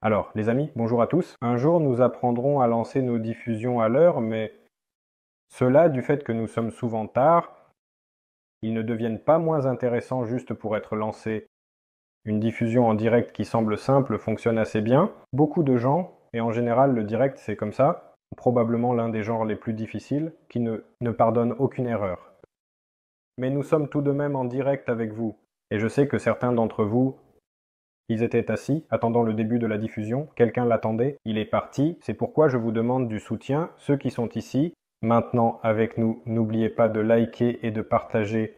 Alors, les amis, bonjour à tous. Un jour, nous apprendrons à lancer nos diffusions à l'heure, mais cela, du fait que nous sommes souvent tard, ils ne deviennent pas moins intéressants juste pour être lancés. Une diffusion en direct qui semble simple fonctionne assez bien. Beaucoup de gens, et en général le direct c'est comme ça, probablement l'un des genres les plus difficiles, qui ne, ne pardonne aucune erreur. Mais nous sommes tout de même en direct avec vous, et je sais que certains d'entre vous, ils étaient assis, attendant le début de la diffusion, quelqu'un l'attendait, il est parti, c'est pourquoi je vous demande du soutien, ceux qui sont ici, maintenant avec nous, n'oubliez pas de liker et de partager.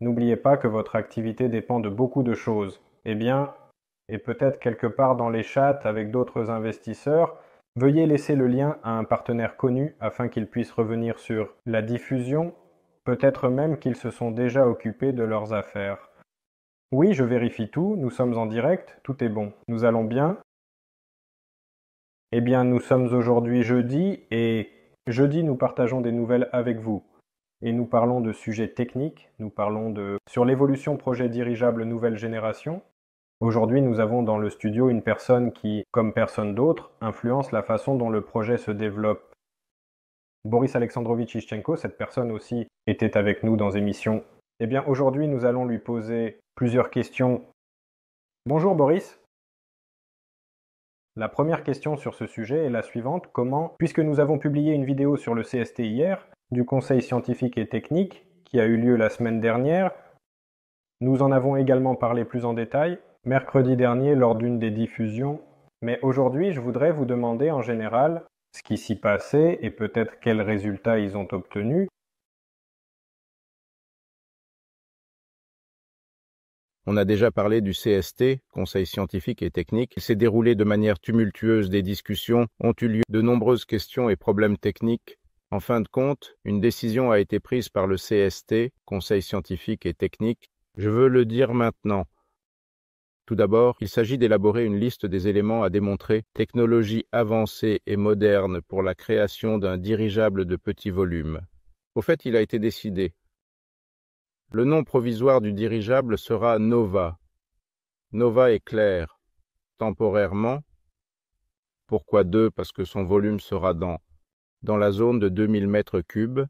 N'oubliez pas que votre activité dépend de beaucoup de choses. Eh bien, et peut-être quelque part dans les chats avec d'autres investisseurs, veuillez laisser le lien à un partenaire connu afin qu'il puisse revenir sur la diffusion, peut-être même qu'ils se sont déjà occupés de leurs affaires. Oui, je vérifie tout, nous sommes en direct, tout est bon. Nous allons bien Eh bien, nous sommes aujourd'hui jeudi et jeudi nous partageons des nouvelles avec vous et nous parlons de sujets techniques, nous parlons de sur l'évolution projet dirigeable nouvelle génération. Aujourd'hui, nous avons dans le studio une personne qui, comme personne d'autre, influence la façon dont le projet se développe. Boris Alexandrovitch Ischenko, cette personne aussi, était avec nous dans émission. Eh bien, aujourd'hui, nous allons lui poser plusieurs questions. Bonjour Boris. La première question sur ce sujet est la suivante. Comment, puisque nous avons publié une vidéo sur le CST hier, du Conseil scientifique et technique qui a eu lieu la semaine dernière. Nous en avons également parlé plus en détail mercredi dernier lors d'une des diffusions, mais aujourd'hui je voudrais vous demander en général ce qui s'y passait et peut-être quels résultats ils ont obtenus. On a déjà parlé du CST, Conseil scientifique et technique. Il s'est déroulé de manière tumultueuse, des discussions ont eu lieu, de nombreuses questions et problèmes techniques en fin de compte, une décision a été prise par le CST, Conseil scientifique et technique. Je veux le dire maintenant. Tout d'abord, il s'agit d'élaborer une liste des éléments à démontrer, technologie avancée et moderne pour la création d'un dirigeable de petit volume. Au fait, il a été décidé. Le nom provisoire du dirigeable sera Nova. Nova est clair. Temporairement. Pourquoi deux? Parce que son volume sera dans dans la zone de 2000 mètres cubes,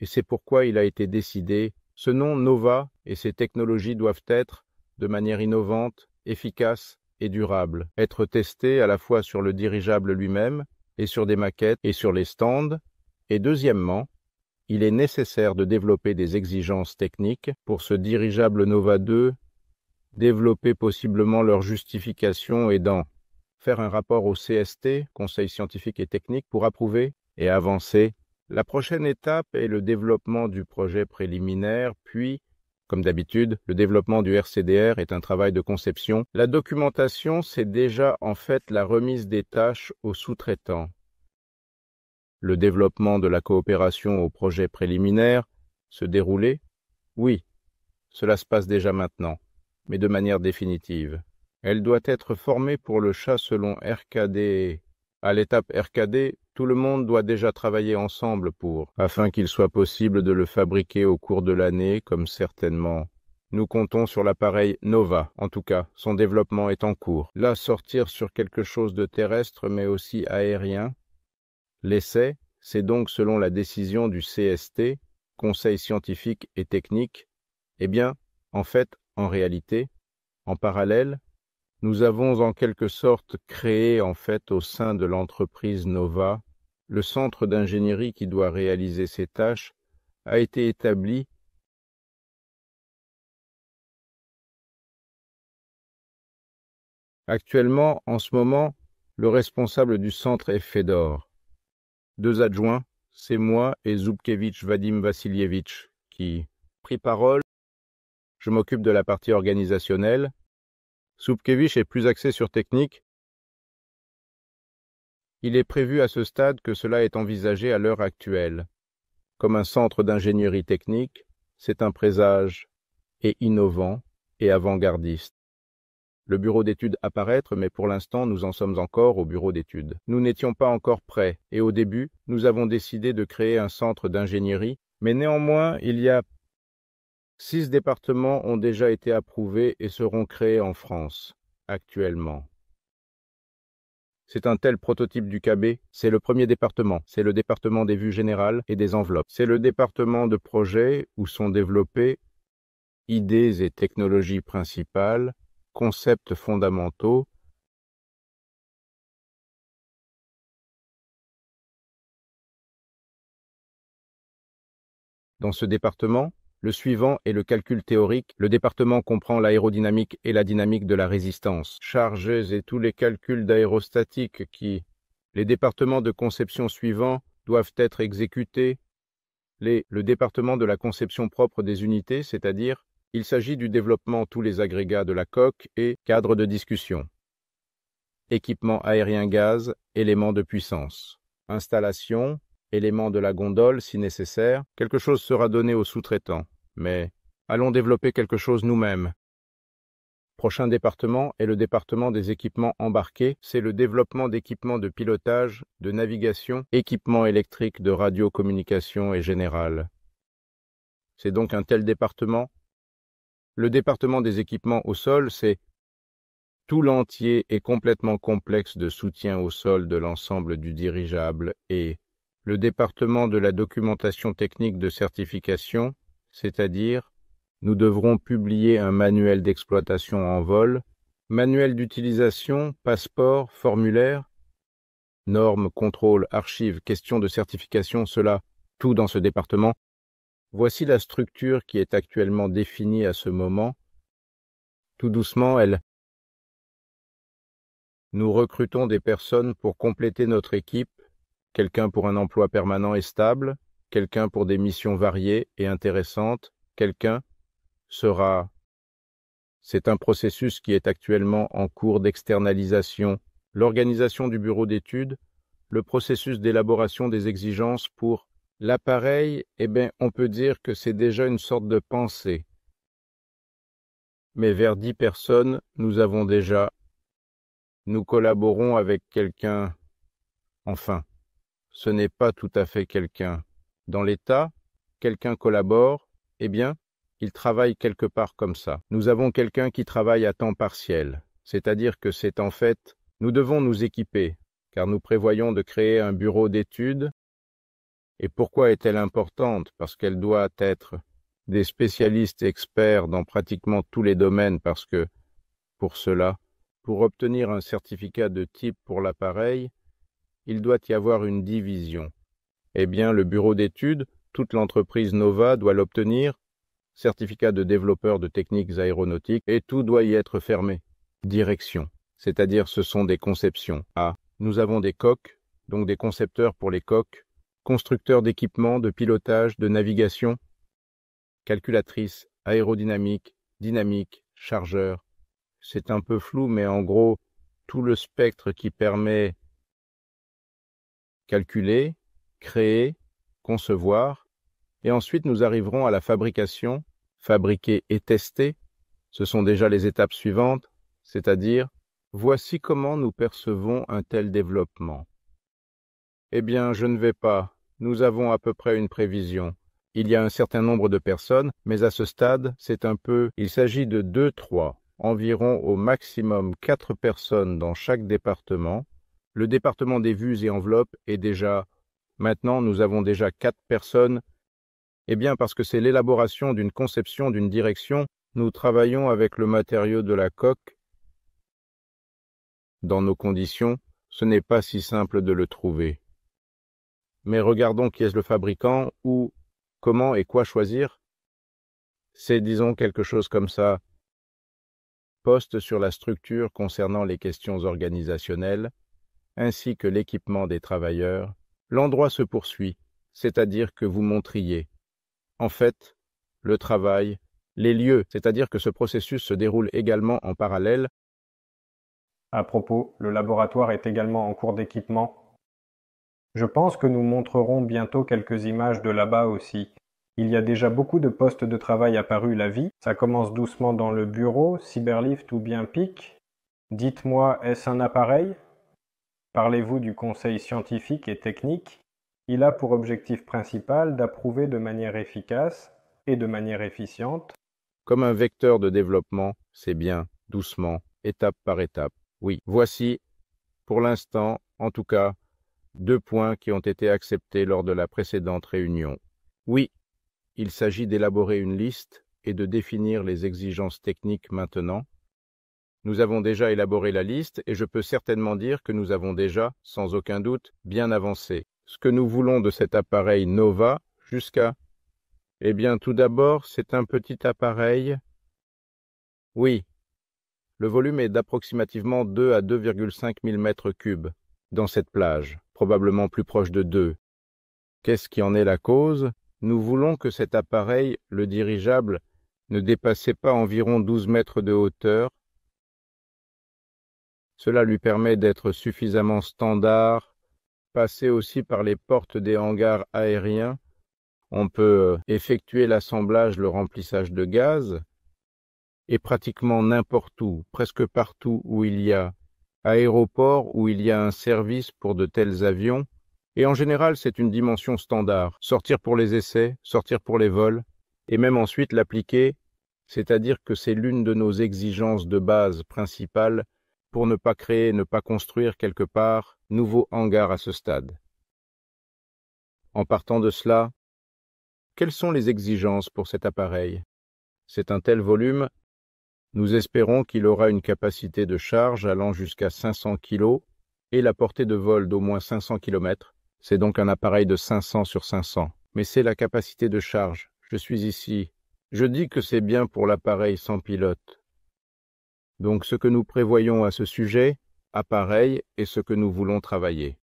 et c'est pourquoi il a été décidé, ce nom Nova et ses technologies doivent être, de manière innovante, efficace et durable, être testés à la fois sur le dirigeable lui-même et sur des maquettes et sur les stands, et deuxièmement, il est nécessaire de développer des exigences techniques pour ce dirigeable Nova 2, développer possiblement leur justification et dans faire un rapport au CST, Conseil scientifique et technique, pour approuver et avancer. La prochaine étape est le développement du projet préliminaire, puis, comme d'habitude, le développement du RCDR est un travail de conception. La documentation, c'est déjà en fait la remise des tâches aux sous-traitants. Le développement de la coopération au projet préliminaire se dérouler Oui, cela se passe déjà maintenant, mais de manière définitive. Elle doit être formée pour le chat selon RKD. À l'étape RKD, tout le monde doit déjà travailler ensemble pour, afin qu'il soit possible de le fabriquer au cours de l'année, comme certainement. Nous comptons sur l'appareil Nova, en tout cas, son développement est en cours. Là, sortir sur quelque chose de terrestre mais aussi aérien. L'essai, c'est donc selon la décision du CST, Conseil scientifique et technique, eh bien, en fait, en réalité, en parallèle, nous avons en quelque sorte créé en fait au sein de l'entreprise Nova le centre d'ingénierie qui doit réaliser ces tâches a été établi Actuellement, en ce moment, le responsable du centre est Fedor. Deux adjoints, c'est moi et Zubkevich Vadim Vassilievitch, qui pris parole. Je m'occupe de la partie organisationnelle. Zubkevich est plus axé sur technique, il est prévu à ce stade que cela est envisagé à l'heure actuelle. Comme un centre d'ingénierie technique, c'est un présage et innovant et avant-gardiste. Le bureau d'études apparaître, mais pour l'instant nous en sommes encore au bureau d'études. Nous n'étions pas encore prêts, et au début nous avons décidé de créer un centre d'ingénierie, mais néanmoins il y a Six départements ont déjà été approuvés et seront créés en France, actuellement. C'est un tel prototype du KB, c'est le premier département, c'est le département des vues générales et des enveloppes. C'est le département de projet où sont développés idées et technologies principales, concepts fondamentaux, Dans ce département, le suivant est le calcul théorique. Le département comprend l'aérodynamique et la dynamique de la résistance, charges et tous les calculs d'aérostatique qui, les départements de conception suivants, doivent être exécutés. Les, le département de la conception propre des unités, c'est-à-dire, il s'agit du développement tous les agrégats de la coque et cadre de discussion. Équipement aérien gaz, éléments de puissance. Installation, élément de la gondole si nécessaire, quelque chose sera donné aux sous-traitants. Mais allons développer quelque chose nous-mêmes. Prochain département est le département des équipements embarqués, c'est le développement d'équipements de pilotage, de navigation, équipements électriques de radiocommunication et général. C'est donc un tel département? Le département des équipements au sol, c'est tout l'entier et complètement complexe de soutien au sol de l'ensemble du dirigeable et le département de la documentation technique de certification, c'est-à-dire nous devrons publier un manuel d'exploitation en vol, manuel d'utilisation, passeport, formulaire, normes, contrôles, archives, questions de certification, cela, tout dans ce département. Voici la structure qui est actuellement définie à ce moment. Tout doucement, elle. Nous recrutons des personnes pour compléter notre équipe quelqu'un pour un emploi permanent et stable, quelqu'un pour des missions variées et intéressantes, quelqu'un sera. C'est un processus qui est actuellement en cours d'externalisation, l'organisation du bureau d'études, le processus d'élaboration des exigences pour l'appareil, eh bien, on peut dire que c'est déjà une sorte de pensée. Mais vers dix personnes, nous avons déjà. Nous collaborons avec quelqu'un. Enfin ce n'est pas tout à fait quelqu'un. Dans l'État, quelqu'un collabore, eh bien, il travaille quelque part comme ça. Nous avons quelqu'un qui travaille à temps partiel, c'est-à-dire que c'est en fait, nous devons nous équiper, car nous prévoyons de créer un bureau d'études. Et pourquoi est-elle importante? Parce qu'elle doit être des spécialistes experts dans pratiquement tous les domaines, parce que, pour cela, pour obtenir un certificat de type pour l'appareil, il doit y avoir une division. Eh bien, le bureau d'études, toute l'entreprise Nova doit l'obtenir, certificat de développeur de techniques aéronautiques, et tout doit y être fermé. Direction, c'est-à-dire ce sont des conceptions. Ah, nous avons des coques, donc des concepteurs pour les coques, constructeurs d'équipements, de pilotage, de navigation, calculatrice, aérodynamique, dynamique, chargeur. C'est un peu flou, mais en gros, tout le spectre qui permet calculer, créer, concevoir, et ensuite nous arriverons à la fabrication, fabriquer et tester. Ce sont déjà les étapes suivantes, c'est-à-dire voici comment nous percevons un tel développement. Eh bien, je ne vais pas, nous avons à peu près une prévision. Il y a un certain nombre de personnes, mais à ce stade, c'est un peu, il s'agit de deux, trois, environ au maximum quatre personnes dans chaque département, le département des vues et enveloppes est déjà. Maintenant, nous avons déjà quatre personnes. Eh bien, parce que c'est l'élaboration d'une conception, d'une direction, nous travaillons avec le matériau de la coque. Dans nos conditions, ce n'est pas si simple de le trouver. Mais regardons qui est le fabricant, ou comment et quoi choisir. C'est, disons, quelque chose comme ça. Poste sur la structure concernant les questions organisationnelles, ainsi que l'équipement des travailleurs, l'endroit se poursuit, c'est-à-dire que vous montriez. En fait, le travail, les lieux, c'est-à-dire que ce processus se déroule également en parallèle. À propos, le laboratoire est également en cours d'équipement. Je pense que nous montrerons bientôt quelques images de là-bas aussi. Il y a déjà beaucoup de postes de travail apparus la vie. Ça commence doucement dans le bureau, cyberlift ou bien PIC. Dites-moi, est-ce un appareil? Parlez-vous du conseil scientifique et technique? Il a pour objectif principal d'approuver de manière efficace et de manière efficiente. Comme un vecteur de développement, c'est bien, doucement, étape par étape. Oui, voici, pour l'instant, en tout cas, deux points qui ont été acceptés lors de la précédente réunion. Oui, il s'agit d'élaborer une liste et de définir les exigences techniques maintenant. Nous avons déjà élaboré la liste et je peux certainement dire que nous avons déjà, sans aucun doute, bien avancé. Ce que nous voulons de cet appareil Nova jusqu'à... Eh bien, tout d'abord, c'est un petit appareil. Oui, le volume est d'approximativement 2 à 2,5 000 mètres cubes dans cette plage, probablement plus proche de 2. Qu'est-ce qui en est la cause? Nous voulons que cet appareil, le dirigeable, ne dépassait pas environ 12 mètres de hauteur. Cela lui permet d'être suffisamment standard, passer aussi par les portes des hangars aériens. On peut effectuer l'assemblage, le remplissage de gaz, et pratiquement n'importe où, presque partout où il y a aéroport, où il y a un service pour de tels avions, et en général c'est une dimension standard, sortir pour les essais, sortir pour les vols, et même ensuite l'appliquer, c'est-à-dire que c'est l'une de nos exigences de base principales pour ne pas créer, ne pas construire quelque part nouveau hangar à ce stade. En partant de cela, quelles sont les exigences pour cet appareil? C'est un tel volume nous espérons qu'il aura une capacité de charge allant jusqu'à 500 kg et la portée de vol d'au moins 500 km. C'est donc un appareil de 500 sur 500. Mais c'est la capacité de charge. Je suis ici. Je dis que c'est bien pour l'appareil sans pilote. Donc ce que nous prévoyons à ce sujet, appareil, est ce que nous voulons travailler.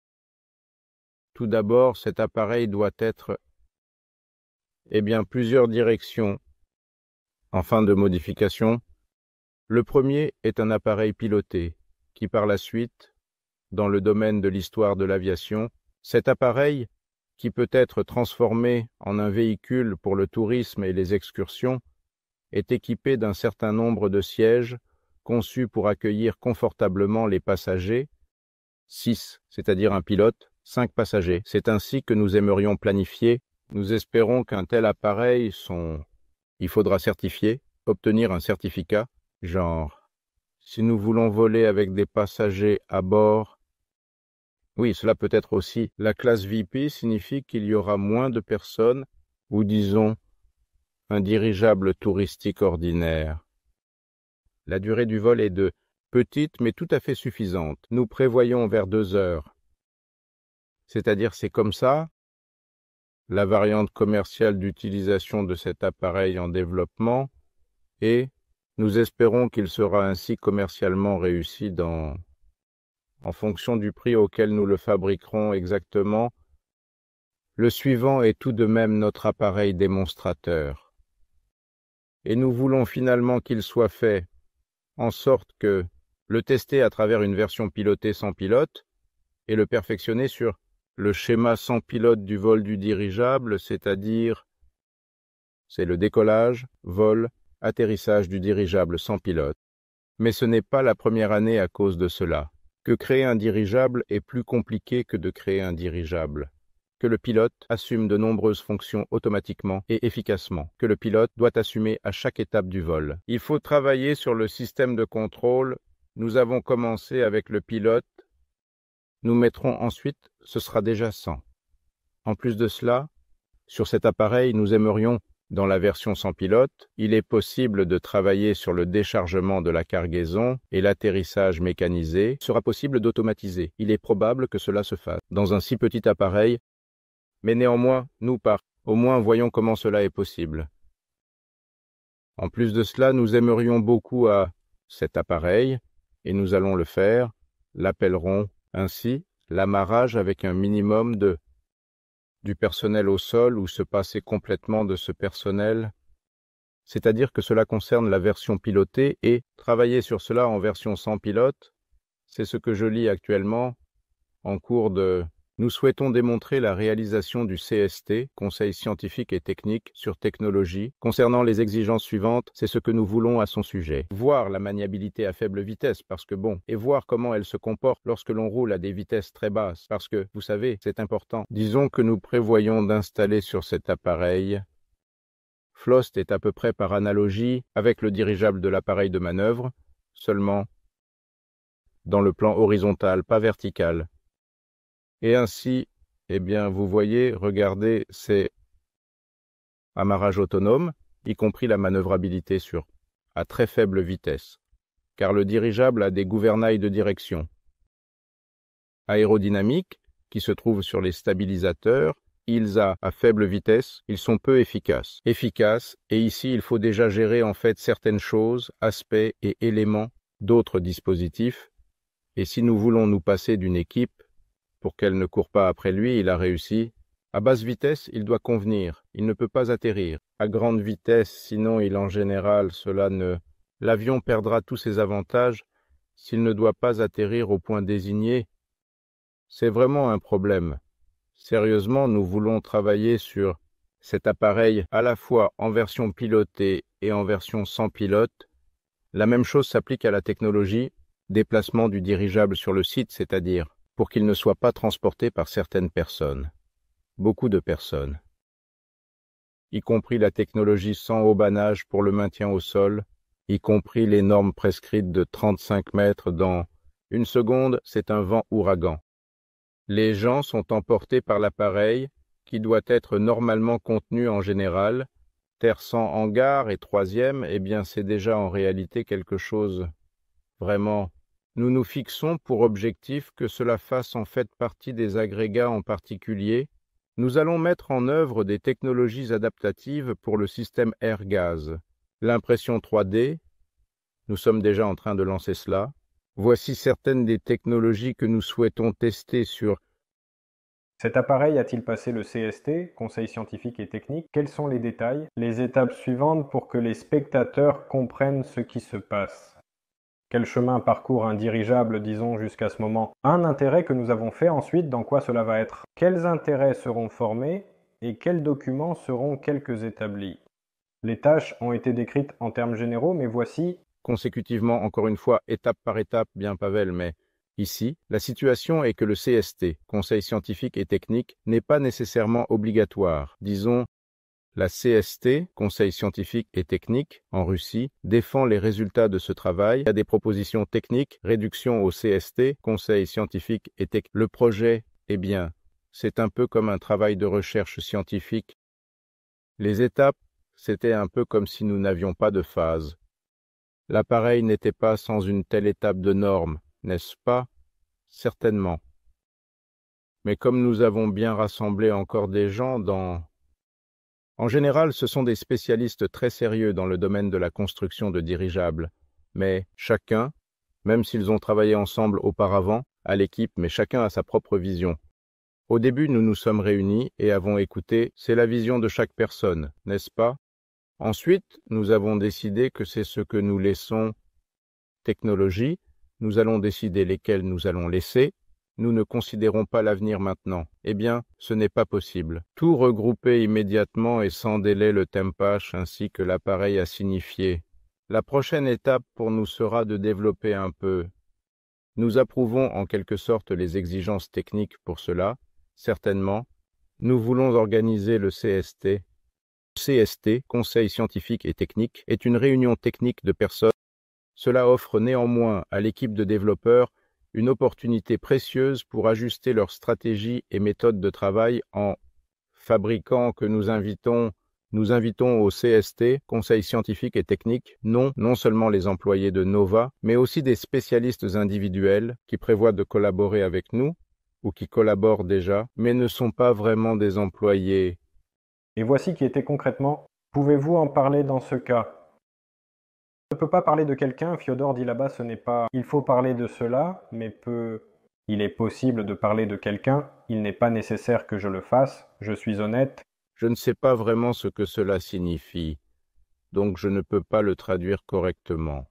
Tout d'abord, cet appareil doit être, eh bien, plusieurs directions. En fin de modification, le premier est un appareil piloté, qui par la suite, dans le domaine de l'histoire de l'aviation, cet appareil, qui peut être transformé en un véhicule pour le tourisme et les excursions, est équipé d'un certain nombre de sièges conçus pour accueillir confortablement les passagers, six, c'est-à-dire un pilote, cinq passagers. C'est ainsi que nous aimerions planifier. Nous espérons qu'un tel appareil son il faudra certifier, obtenir un certificat, Genre, si nous voulons voler avec des passagers à bord, oui, cela peut être aussi la classe VIP signifie qu'il y aura moins de personnes, ou disons un dirigeable touristique ordinaire. La durée du vol est de petite mais tout à fait suffisante. Nous prévoyons vers deux heures. C'est-à-dire c'est comme ça? La variante commerciale d'utilisation de cet appareil en développement est nous espérons qu'il sera ainsi commercialement réussi dans en fonction du prix auquel nous le fabriquerons exactement. Le suivant est tout de même notre appareil démonstrateur. Et nous voulons finalement qu'il soit fait en sorte que le tester à travers une version pilotée sans pilote et le perfectionner sur le schéma sans pilote du vol du dirigeable, c'est-à-dire c'est le décollage, vol, atterrissage du dirigeable sans pilote. Mais ce n'est pas la première année à cause de cela. Que créer un dirigeable est plus compliqué que de créer un dirigeable. Que le pilote assume de nombreuses fonctions automatiquement et efficacement. Que le pilote doit assumer à chaque étape du vol. Il faut travailler sur le système de contrôle. Nous avons commencé avec le pilote. Nous mettrons ensuite, ce sera déjà 100. En plus de cela, sur cet appareil, nous aimerions dans la version sans pilote, il est possible de travailler sur le déchargement de la cargaison et l'atterrissage mécanisé sera possible d'automatiser. Il est probable que cela se fasse dans un si petit appareil, mais néanmoins, nous par au moins voyons comment cela est possible. En plus de cela, nous aimerions beaucoup à cet appareil, et nous allons le faire, l'appellerons ainsi l'amarrage avec un minimum de du personnel au sol ou se passer complètement de ce personnel, c'est-à-dire que cela concerne la version pilotée et travailler sur cela en version sans pilote, c'est ce que je lis actuellement en cours de nous souhaitons démontrer la réalisation du CST, Conseil scientifique et technique sur technologie. Concernant les exigences suivantes, c'est ce que nous voulons à son sujet. Voir la maniabilité à faible vitesse, parce que bon, et voir comment elle se comporte lorsque l'on roule à des vitesses très basses, parce que, vous savez, c'est important. Disons que nous prévoyons d'installer sur cet appareil Flost est à peu près par analogie avec le dirigeable de l'appareil de manœuvre, seulement dans le plan horizontal, pas vertical. Et ainsi, eh bien, vous voyez, regardez, c'est amarrage autonome, y compris la manœuvrabilité sur à très faible vitesse, car le dirigeable a des gouvernails de direction. Aérodynamique, qui se trouve sur les stabilisateurs, ils a à faible vitesse, ils sont peu efficaces. Efficaces, et ici il faut déjà gérer en fait certaines choses, aspects et éléments d'autres dispositifs, et si nous voulons nous passer d'une équipe, pour qu'elle ne court pas après lui, il a réussi. À basse vitesse, il doit convenir, il ne peut pas atterrir. À grande vitesse, sinon il en général, cela ne... L'avion perdra tous ses avantages s'il ne doit pas atterrir au point désigné. C'est vraiment un problème. Sérieusement, nous voulons travailler sur cet appareil à la fois en version pilotée et en version sans pilote. La même chose s'applique à la technologie, déplacement du dirigeable sur le site, c'est-à-dire pour qu'il ne soit pas transporté par certaines personnes, beaucoup de personnes, y compris la technologie sans haubanage pour le maintien au sol, y compris les normes prescrites de 35 mètres dans une seconde, c'est un vent ouragan. Les gens sont emportés par l'appareil, qui doit être normalement contenu en général. Terre sans hangar et troisième, eh bien c'est déjà en réalité quelque chose vraiment. Nous nous fixons pour objectif que cela fasse en fait partie des agrégats en particulier. Nous allons mettre en œuvre des technologies adaptatives pour le système air-gaz. L'impression 3D, nous sommes déjà en train de lancer cela, Voici certaines des technologies que nous souhaitons tester sur cet appareil a-t-il passé le CST, Conseil scientifique et technique? Quels sont les détails Les étapes suivantes pour que les spectateurs comprennent ce qui se passe? Quel chemin parcourt un dirigeable, disons, jusqu'à ce moment? Un intérêt que nous avons fait ensuite, dans quoi cela va être? Quels intérêts seront formés et quels documents seront quelques établis? Les tâches ont été décrites en termes généraux, mais voici consécutivement, encore une fois, étape par étape, bien Pavel, mais ici, la situation est que le CST, Conseil scientifique et technique, n'est pas nécessairement obligatoire. Disons, la CST, Conseil scientifique et technique, en Russie, défend les résultats de ce travail, a des propositions techniques, réduction au CST, Conseil scientifique et technique. Le projet, eh bien, c'est un peu comme un travail de recherche scientifique. Les étapes, c'était un peu comme si nous n'avions pas de phase. L'appareil n'était pas sans une telle étape de normes, n'est-ce pas? Certainement. Mais comme nous avons bien rassemblé encore des gens dans... En général, ce sont des spécialistes très sérieux dans le domaine de la construction de dirigeables, mais chacun, même s'ils ont travaillé ensemble auparavant, à l'équipe, mais chacun a sa propre vision. Au début, nous nous sommes réunis et avons écouté, c'est la vision de chaque personne, n'est-ce pas? Ensuite, nous avons décidé que c'est ce que nous laissons technologie, nous allons décider lesquels nous allons laisser, nous ne considérons pas l'avenir maintenant. Eh bien, ce n'est pas possible. Tout regrouper immédiatement et sans délai le tempache ainsi que l'appareil à signifier. La prochaine étape pour nous sera de développer un peu. Nous approuvons en quelque sorte les exigences techniques pour cela, certainement. Nous voulons organiser le CST, CST, Conseil scientifique et technique, est une réunion technique de personnes. Cela offre néanmoins à l'équipe de développeurs une opportunité précieuse pour ajuster leur stratégie et méthode de travail en fabriquant que nous invitons nous invitons au CST, Conseil scientifique et technique, non, non seulement les employés de Nova, mais aussi des spécialistes individuels qui prévoient de collaborer avec nous, ou qui collaborent déjà, mais ne sont pas vraiment des employés. Et voici qui était concrètement Pouvez-vous en parler dans ce cas? Ne peux pas parler de quelqu'un, Fyodor dit là-bas, ce n'est pas il faut parler de cela, mais peu il est possible de parler de quelqu'un, il n'est pas nécessaire que je le fasse, je suis honnête. Je ne sais pas vraiment ce que cela signifie, donc je ne peux pas le traduire correctement.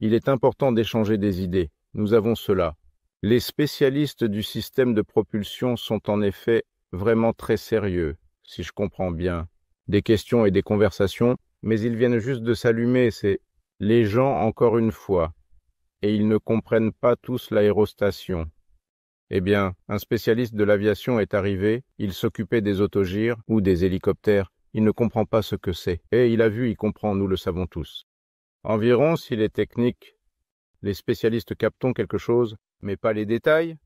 Il est important d'échanger des idées, nous avons cela. Les spécialistes du système de propulsion sont en effet vraiment très sérieux, si je comprends bien, des questions et des conversations, mais ils viennent juste de s'allumer, c'est les gens encore une fois, et ils ne comprennent pas tous l'aérostation. Eh bien, un spécialiste de l'aviation est arrivé, il s'occupait des autogires ou des hélicoptères, il ne comprend pas ce que c'est. Et il a vu, il comprend, nous le savons tous. Environ, s'il est technique, les spécialistes captons quelque chose, mais pas les détails.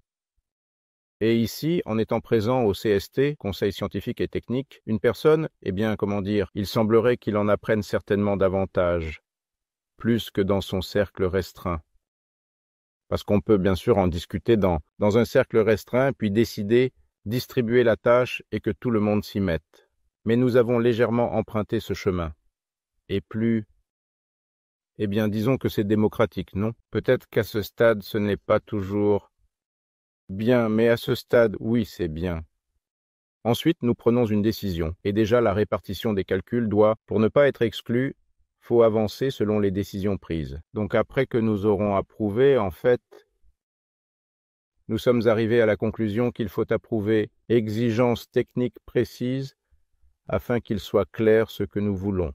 Et ici, en étant présent au CST, Conseil scientifique et technique, une personne, eh bien, comment dire, il semblerait qu'il en apprenne certainement davantage, plus que dans son cercle restreint. Parce qu'on peut bien sûr en discuter dans, dans un cercle restreint, puis décider, distribuer la tâche et que tout le monde s'y mette. Mais nous avons légèrement emprunté ce chemin. Et plus eh bien, disons que c'est démocratique, non? Peut-être qu'à ce stade, ce n'est pas toujours bien, mais à ce stade, oui, c'est bien. Ensuite, nous prenons une décision, et déjà la répartition des calculs doit, pour ne pas être exclu, faut avancer selon les décisions prises. Donc après que nous aurons approuvé, en fait, nous sommes arrivés à la conclusion qu'il faut approuver exigences techniques précises afin qu'il soit clair ce que nous voulons.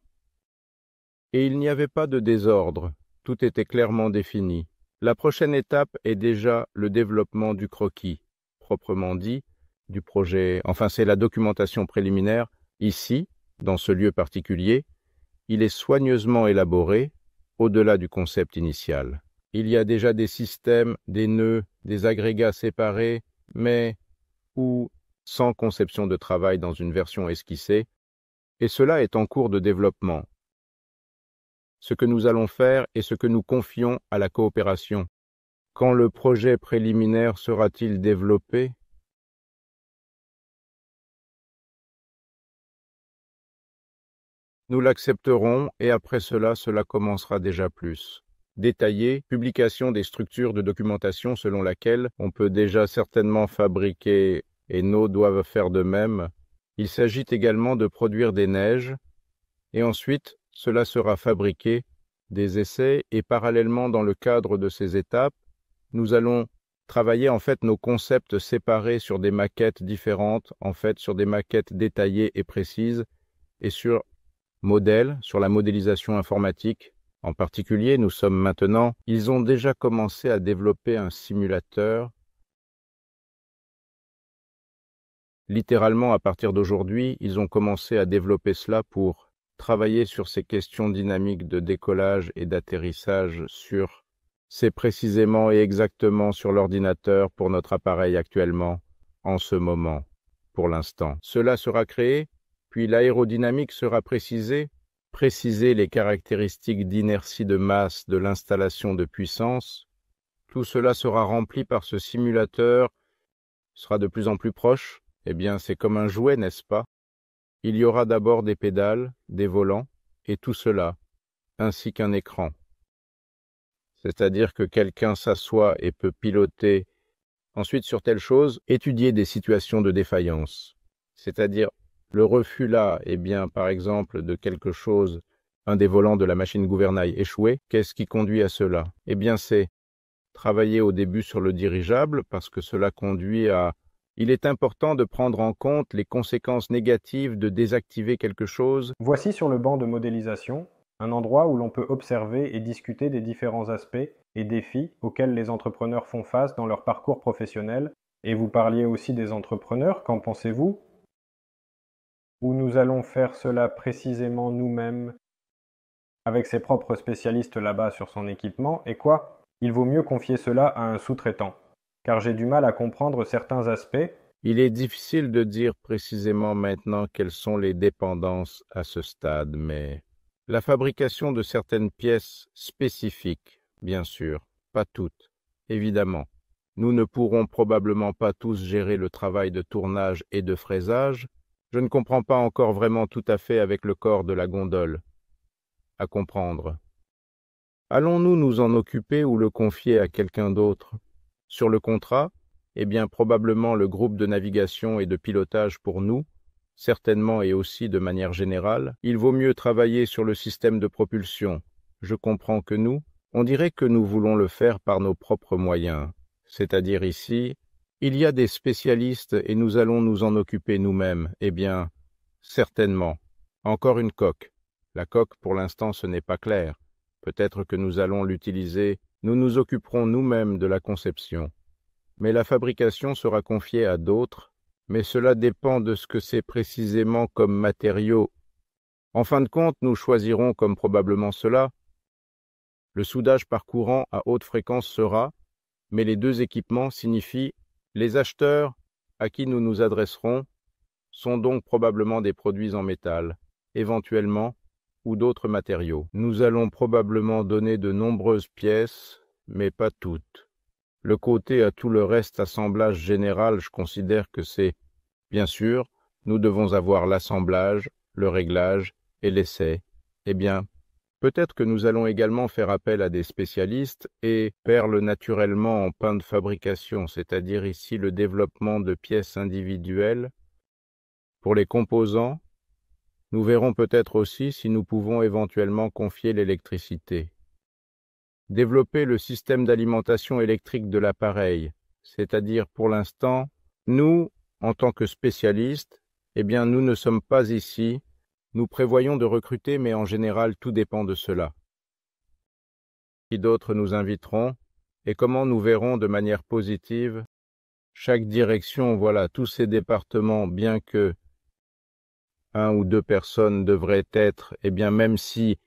Et il n'y avait pas de désordre, tout était clairement défini. La prochaine étape est déjà le développement du croquis, proprement dit, du projet, enfin c'est la documentation préliminaire, ici, dans ce lieu particulier, il est soigneusement élaboré, au-delà du concept initial. Il y a déjà des systèmes, des nœuds, des agrégats séparés, mais ou sans conception de travail dans une version esquissée, et cela est en cours de développement, ce que nous allons faire et ce que nous confions à la coopération. Quand le projet préliminaire sera-t-il développé? Nous l'accepterons et après cela, cela commencera déjà plus. Détaillé, publication des structures de documentation selon laquelle on peut déjà certainement fabriquer et nos doivent faire de même. Il s'agit également de produire des neiges et ensuite cela sera fabriqué, des essais, et parallèlement dans le cadre de ces étapes, nous allons travailler en fait nos concepts séparés sur des maquettes différentes, en fait sur des maquettes détaillées et précises, et sur modèles, sur la modélisation informatique. En particulier, nous sommes maintenant, ils ont déjà commencé à développer un simulateur. Littéralement, à partir d'aujourd'hui, ils ont commencé à développer cela pour travailler sur ces questions dynamiques de décollage et d'atterrissage sur c'est précisément et exactement sur l'ordinateur pour notre appareil actuellement, en ce moment, pour l'instant. Cela sera créé, puis l'aérodynamique sera précisée, préciser les caractéristiques d'inertie de masse de l'installation de puissance. Tout cela sera rempli par ce simulateur, sera de plus en plus proche. Eh bien, c'est comme un jouet, n'est-ce pas? Il y aura d'abord des pédales, des volants, et tout cela, ainsi qu'un écran. C'est-à-dire que quelqu'un s'assoit et peut piloter ensuite sur telle chose, étudier des situations de défaillance. C'est-à-dire le refus là, eh bien, par exemple, de quelque chose, un des volants de la machine gouvernail échoué, qu'est-ce qui conduit à cela? Eh bien, c'est travailler au début sur le dirigeable, parce que cela conduit à il est important de prendre en compte les conséquences négatives de désactiver quelque chose. Voici sur le banc de modélisation un endroit où l'on peut observer et discuter des différents aspects et défis auxquels les entrepreneurs font face dans leur parcours professionnel. Et vous parliez aussi des entrepreneurs, qu'en pensez-vous? Où nous allons faire cela précisément nous-mêmes avec ses propres spécialistes là-bas sur son équipement, et quoi? Il vaut mieux confier cela à un sous-traitant car j'ai du mal à comprendre certains aspects. Il est difficile de dire précisément maintenant quelles sont les dépendances à ce stade, mais la fabrication de certaines pièces spécifiques, bien sûr, pas toutes, évidemment. Nous ne pourrons probablement pas tous gérer le travail de tournage et de fraisage. Je ne comprends pas encore vraiment tout à fait avec le corps de la gondole. À comprendre. Allons-nous nous en occuper ou le confier à quelqu'un d'autre? Sur le contrat, eh bien probablement le groupe de navigation et de pilotage pour nous, certainement et aussi de manière générale, il vaut mieux travailler sur le système de propulsion. Je comprends que nous, on dirait que nous voulons le faire par nos propres moyens. C'est-à-dire ici, il y a des spécialistes et nous allons nous en occuper nous-mêmes. Eh bien, certainement. Encore une coque. La coque, pour l'instant, ce n'est pas clair. Peut-être que nous allons l'utiliser nous nous occuperons nous-mêmes de la conception, mais la fabrication sera confiée à d'autres, mais cela dépend de ce que c'est précisément comme matériaux En fin de compte, nous choisirons comme probablement cela. Le soudage par courant à haute fréquence sera, mais les deux équipements signifient les acheteurs à qui nous nous adresserons sont donc probablement des produits en métal, éventuellement, ou d'autres matériaux. Nous allons probablement donner de nombreuses pièces, mais pas toutes. Le côté à tout le reste assemblage général, je considère que c'est, bien sûr, nous devons avoir l'assemblage, le réglage et l'essai. Eh bien, peut-être que nous allons également faire appel à des spécialistes et perle naturellement en pain de fabrication, c'est-à-dire ici le développement de pièces individuelles. Pour les composants, nous verrons peut-être aussi si nous pouvons éventuellement confier l'électricité. Développer le système d'alimentation électrique de l'appareil, c'est-à-dire pour l'instant, nous, en tant que spécialistes, eh bien nous ne sommes pas ici, nous prévoyons de recruter, mais en général tout dépend de cela. Qui d'autres nous inviteront, et comment nous verrons de manière positive? Chaque direction, voilà, tous ces départements, bien que un ou deux personnes devraient être, eh bien même si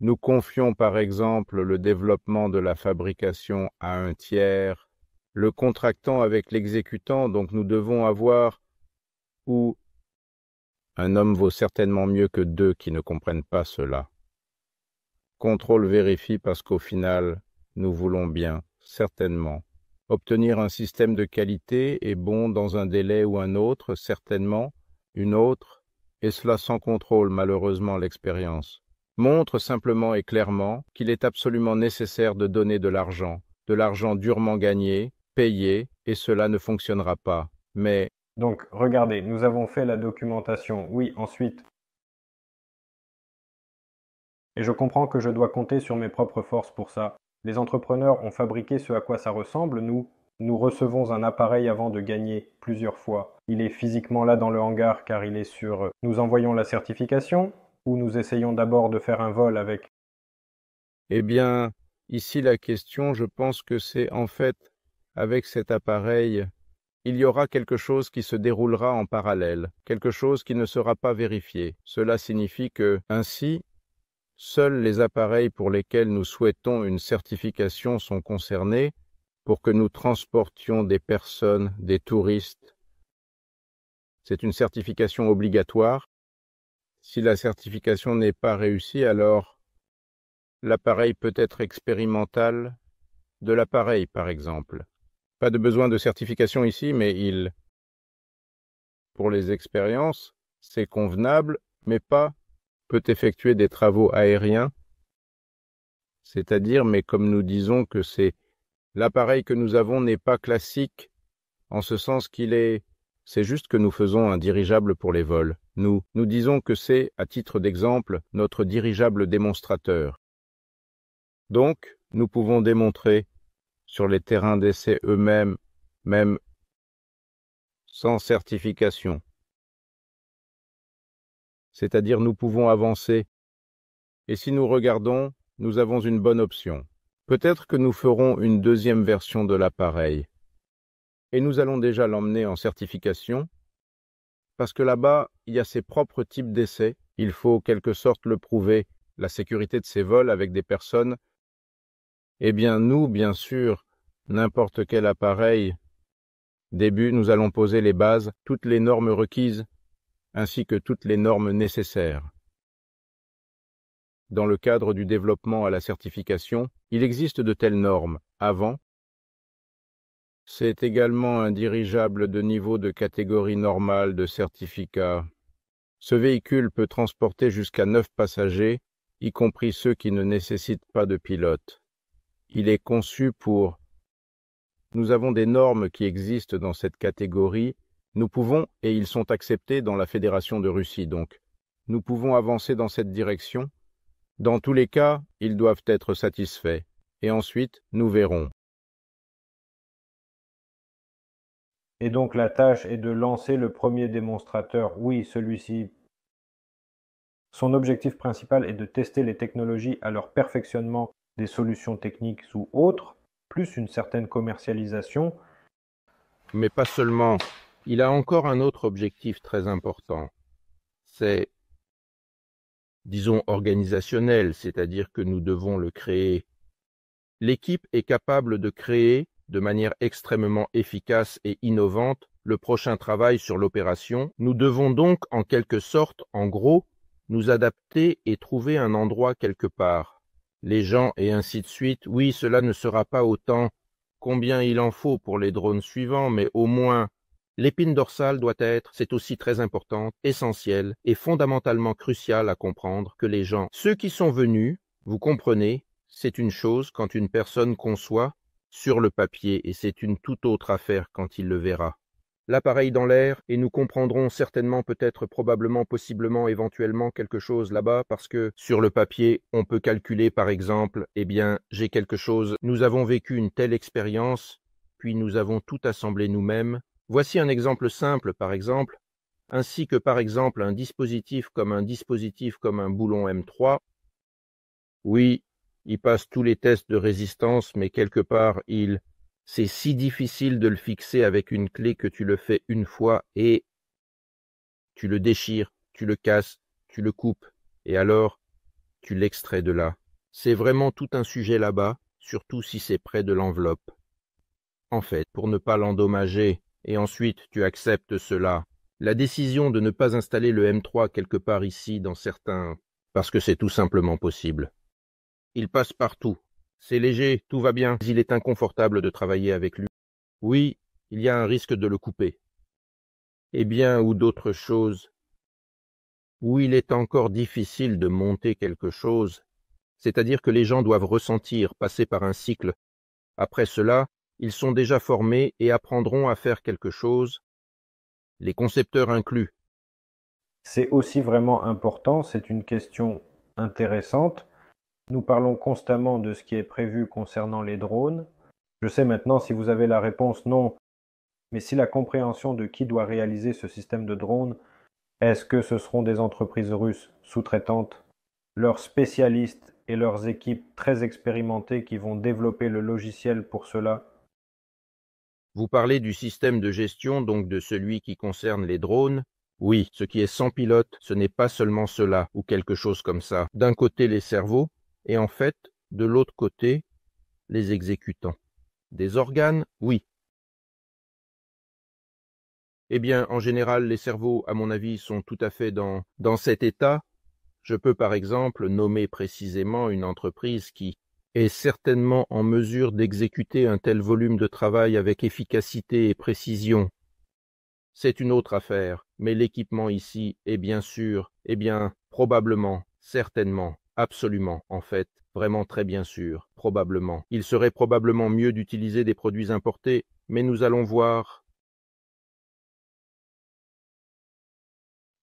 nous confions par exemple le développement de la fabrication à un tiers, le contractant avec l'exécutant, donc nous devons avoir ou un homme vaut certainement mieux que deux qui ne comprennent pas cela. Contrôle vérifie parce qu'au final, nous voulons bien, certainement. Obtenir un système de qualité est bon dans un délai ou un autre, certainement, une autre, et cela sans contrôle malheureusement l'expérience, montre simplement et clairement qu'il est absolument nécessaire de donner de l'argent, de l'argent durement gagné, payé, et cela ne fonctionnera pas. Mais donc, regardez, nous avons fait la documentation. Oui, ensuite. Et je comprends que je dois compter sur mes propres forces pour ça. Les entrepreneurs ont fabriqué ce à quoi ça ressemble. Nous, nous recevons un appareil avant de gagner plusieurs fois. Il est physiquement là dans le hangar car il est sur. Nous envoyons la certification ou nous essayons d'abord de faire un vol avec. Eh bien, ici la question, je pense que c'est en fait avec cet appareil, il y aura quelque chose qui se déroulera en parallèle, quelque chose qui ne sera pas vérifié. Cela signifie que, ainsi, seuls les appareils pour lesquels nous souhaitons une certification sont concernés, pour que nous transportions des personnes, des touristes. C'est une certification obligatoire. Si la certification n'est pas réussie, alors l'appareil peut être expérimental de l'appareil, par exemple. Pas de besoin de certification ici, mais il... Pour les expériences, c'est convenable, mais pas peut effectuer des travaux aériens, c'est-à-dire, mais comme nous disons que c'est L'appareil que nous avons n'est pas classique, en ce sens qu'il est... C'est juste que nous faisons un dirigeable pour les vols. Nous, nous disons que c'est, à titre d'exemple, notre dirigeable démonstrateur. Donc, nous pouvons démontrer, sur les terrains d'essai eux-mêmes, même sans certification. C'est-à-dire nous pouvons avancer, et si nous regardons, nous avons une bonne option. Peut-être que nous ferons une deuxième version de l'appareil. Et nous allons déjà l'emmener en certification, parce que là-bas, il y a ses propres types d'essais. Il faut quelque sorte le prouver, la sécurité de ces vols avec des personnes. Eh bien, nous, bien sûr, n'importe quel appareil, début, nous allons poser les bases, toutes les normes requises, ainsi que toutes les normes nécessaires. Dans le cadre du développement à la certification, il existe de telles normes. Avant, c'est également un dirigeable de niveau de catégorie normale de certificat. Ce véhicule peut transporter jusqu'à neuf passagers, y compris ceux qui ne nécessitent pas de pilote. Il est conçu pour nous avons des normes qui existent dans cette catégorie, nous pouvons, et ils sont acceptés dans la Fédération de Russie donc, nous pouvons avancer dans cette direction, dans tous les cas, ils doivent être satisfaits, et ensuite nous verrons. Et donc la tâche est de lancer le premier démonstrateur. Oui, celui-ci. Son objectif principal est de tester les technologies à leur perfectionnement des solutions techniques ou autres, plus une certaine commercialisation. Mais pas seulement. Il a encore un autre objectif très important. C'est disons organisationnel, c'est-à-dire que nous devons le créer. L'équipe est capable de créer, de manière extrêmement efficace et innovante, le prochain travail sur l'opération. Nous devons donc, en quelque sorte, en gros, nous adapter et trouver un endroit quelque part. Les gens et ainsi de suite, oui, cela ne sera pas autant combien il en faut pour les drones suivants, mais au moins l'épine dorsale doit être, c'est aussi très important, essentiel et fondamentalement crucial à comprendre que les gens, ceux qui sont venus, vous comprenez, c'est une chose quand une personne conçoit sur le papier et c'est une toute autre affaire quand il le verra l'appareil dans l'air, et nous comprendrons certainement peut-être probablement possiblement éventuellement quelque chose là-bas, parce que sur le papier, on peut calculer par exemple, eh bien, j'ai quelque chose, nous avons vécu une telle expérience, puis nous avons tout assemblé nous-mêmes. Voici un exemple simple, par exemple, ainsi que par exemple un dispositif comme un dispositif comme un boulon M3. Oui, il passe tous les tests de résistance, mais quelque part il c'est si difficile de le fixer avec une clé que tu le fais une fois et tu le déchires, tu le casses, tu le coupes, et alors tu l'extrais de là. C'est vraiment tout un sujet là-bas, surtout si c'est près de l'enveloppe. En fait, pour ne pas l'endommager, et ensuite tu acceptes cela, la décision de ne pas installer le M3 quelque part ici dans certains... parce que c'est tout simplement possible. Il passe partout, c'est léger, tout va bien. Il est inconfortable de travailler avec lui. Oui, il y a un risque de le couper. Eh bien, ou d'autres choses. Où il est encore difficile de monter quelque chose, c'est-à-dire que les gens doivent ressentir, passer par un cycle. Après cela, ils sont déjà formés et apprendront à faire quelque chose, les concepteurs inclus. C'est aussi vraiment important, c'est une question intéressante. Nous parlons constamment de ce qui est prévu concernant les drones. Je sais maintenant si vous avez la réponse non, mais si la compréhension de qui doit réaliser ce système de drones, est-ce que ce seront des entreprises russes sous-traitantes, leurs spécialistes et leurs équipes très expérimentées qui vont développer le logiciel pour cela? Vous parlez du système de gestion, donc de celui qui concerne les drones. Oui, ce qui est sans pilote, ce n'est pas seulement cela ou quelque chose comme ça. D'un côté les cerveaux, et en fait, de l'autre côté, les exécutants. Des organes, oui. Eh bien, en général, les cerveaux, à mon avis, sont tout à fait dans, dans cet état. Je peux par exemple nommer précisément une entreprise qui est certainement en mesure d'exécuter un tel volume de travail avec efficacité et précision. C'est une autre affaire, mais l'équipement ici est bien sûr, eh bien, probablement, certainement, Absolument, en fait, vraiment très bien sûr, probablement. Il serait probablement mieux d'utiliser des produits importés, mais nous allons voir.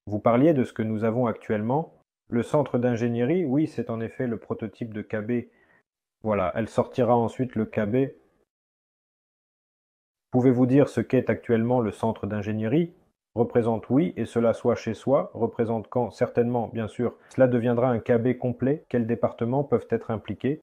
Vous parliez de ce que nous avons actuellement. Le centre d'ingénierie, oui, c'est en effet le prototype de KB. Voilà, elle sortira ensuite le KB. Pouvez-vous dire ce qu'est actuellement le centre d'ingénierie? Représente oui, et cela soit chez soi, représente quand Certainement, bien sûr, cela deviendra un KB complet. Quels départements peuvent être impliqués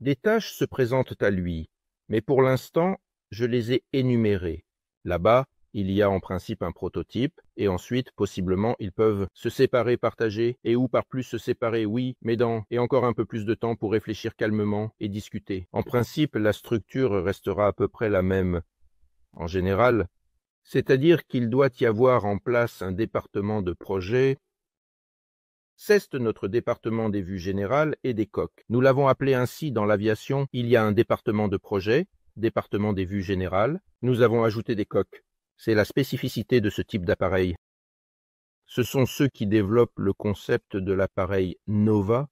Des tâches se présentent à lui, mais pour l'instant, je les ai énumérées. Là-bas, il y a en principe un prototype, et ensuite, possiblement, ils peuvent se séparer, partager, et ou par plus se séparer, oui, mais dans, et encore un peu plus de temps pour réfléchir calmement et discuter. En principe, la structure restera à peu près la même. En général, c'est-à-dire qu'il doit y avoir en place un département de projet. C'est notre département des vues générales et des coques. Nous l'avons appelé ainsi dans l'aviation. Il y a un département de projet, département des vues générales. Nous avons ajouté des coques. C'est la spécificité de ce type d'appareil. Ce sont ceux qui développent le concept de l'appareil Nova.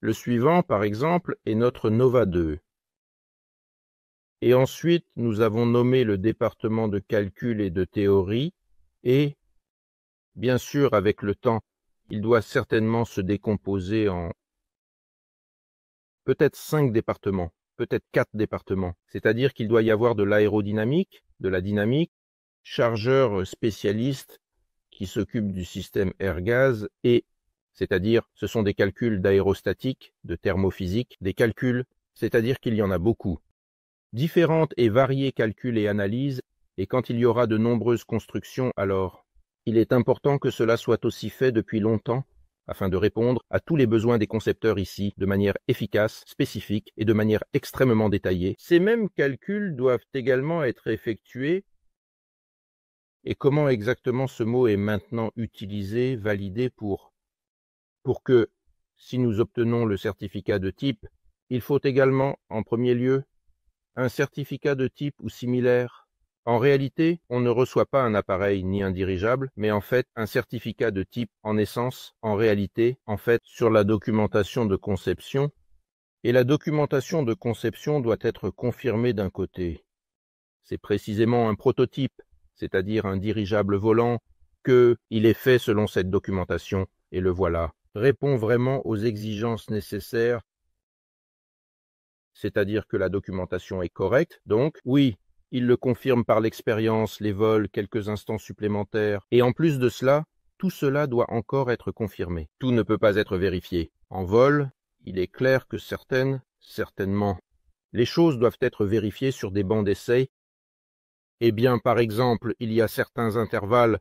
Le suivant, par exemple, est notre Nova 2. Et ensuite, nous avons nommé le département de calcul et de théorie, et, bien sûr, avec le temps, il doit certainement se décomposer en peut-être cinq départements, peut-être quatre départements. C'est-à-dire qu'il doit y avoir de l'aérodynamique, de la dynamique, chargeur spécialiste qui s'occupe du système air-gaz et, c'est-à-dire, ce sont des calculs d'aérostatique, de thermophysique, des calculs, c'est-à-dire qu'il y en a beaucoup différentes et variées calculs et analyses, et quand il y aura de nombreuses constructions, alors il est important que cela soit aussi fait depuis longtemps, afin de répondre à tous les besoins des concepteurs ici de manière efficace, spécifique et de manière extrêmement détaillée. Ces mêmes calculs doivent également être effectués et comment exactement ce mot est maintenant utilisé, validé pour pour que, si nous obtenons le certificat de type, il faut également, en premier lieu, un certificat de type ou similaire? En réalité, on ne reçoit pas un appareil ni un dirigeable, mais en fait un certificat de type en essence, en réalité, en fait, sur la documentation de conception, et la documentation de conception doit être confirmée d'un côté. C'est précisément un prototype, c'est-à-dire un dirigeable volant, que il est fait selon cette documentation, et le voilà, répond vraiment aux exigences nécessaires c'est-à-dire que la documentation est correcte, donc oui, il le confirme par l'expérience, les vols, quelques instants supplémentaires, et en plus de cela, tout cela doit encore être confirmé. Tout ne peut pas être vérifié. En vol, il est clair que certaines, certainement, les choses doivent être vérifiées sur des bancs d'essai. Eh bien, par exemple, il y a certains intervalles,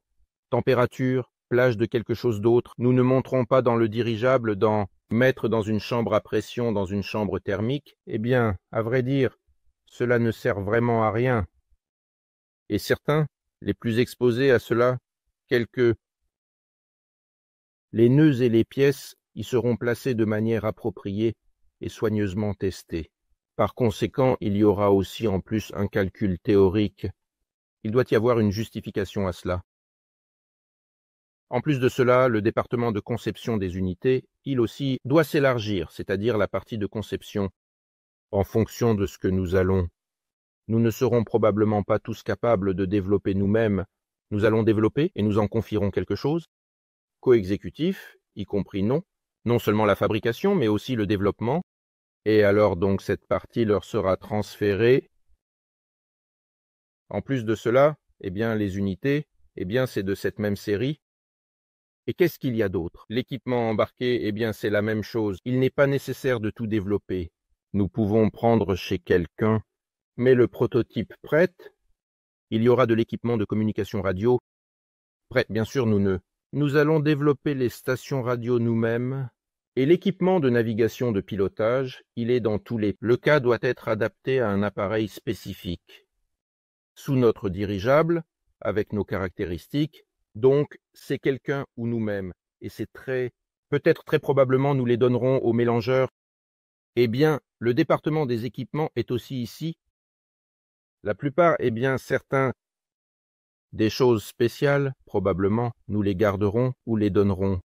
température, plage de quelque chose d'autre, nous ne monterons pas dans le dirigeable dans mettre dans une chambre à pression dans une chambre thermique, eh bien, à vrai dire, cela ne sert vraiment à rien. Et certains, les plus exposés à cela, quelques les nœuds et les pièces y seront placés de manière appropriée et soigneusement testés. Par conséquent, il y aura aussi en plus un calcul théorique. Il doit y avoir une justification à cela. En plus de cela, le département de conception des unités, il aussi, doit s'élargir, c'est-à-dire la partie de conception en fonction de ce que nous allons. Nous ne serons probablement pas tous capables de développer nous-mêmes. Nous allons développer et nous en confierons quelque chose. Co-exécutif, y compris non, non seulement la fabrication, mais aussi le développement. Et alors donc cette partie leur sera transférée. En plus de cela, eh bien les unités, eh bien c'est de cette même série. Et qu'est-ce qu'il y a d'autre? L'équipement embarqué, eh bien c'est la même chose. Il n'est pas nécessaire de tout développer nous pouvons prendre chez quelqu'un, mais le prototype prête, il y aura de l'équipement de communication radio. Prêt, bien sûr, nous ne. Nous allons développer les stations radio nous-mêmes, et l'équipement de navigation de pilotage, il est dans tous les. Le cas doit être adapté à un appareil spécifique. Sous notre dirigeable, avec nos caractéristiques, donc c'est quelqu'un ou nous-mêmes, et c'est très. Peut-être très probablement nous les donnerons aux mélangeurs eh bien, le département des équipements est aussi ici. La plupart, eh bien, certains des choses spéciales, probablement, nous les garderons ou les donnerons.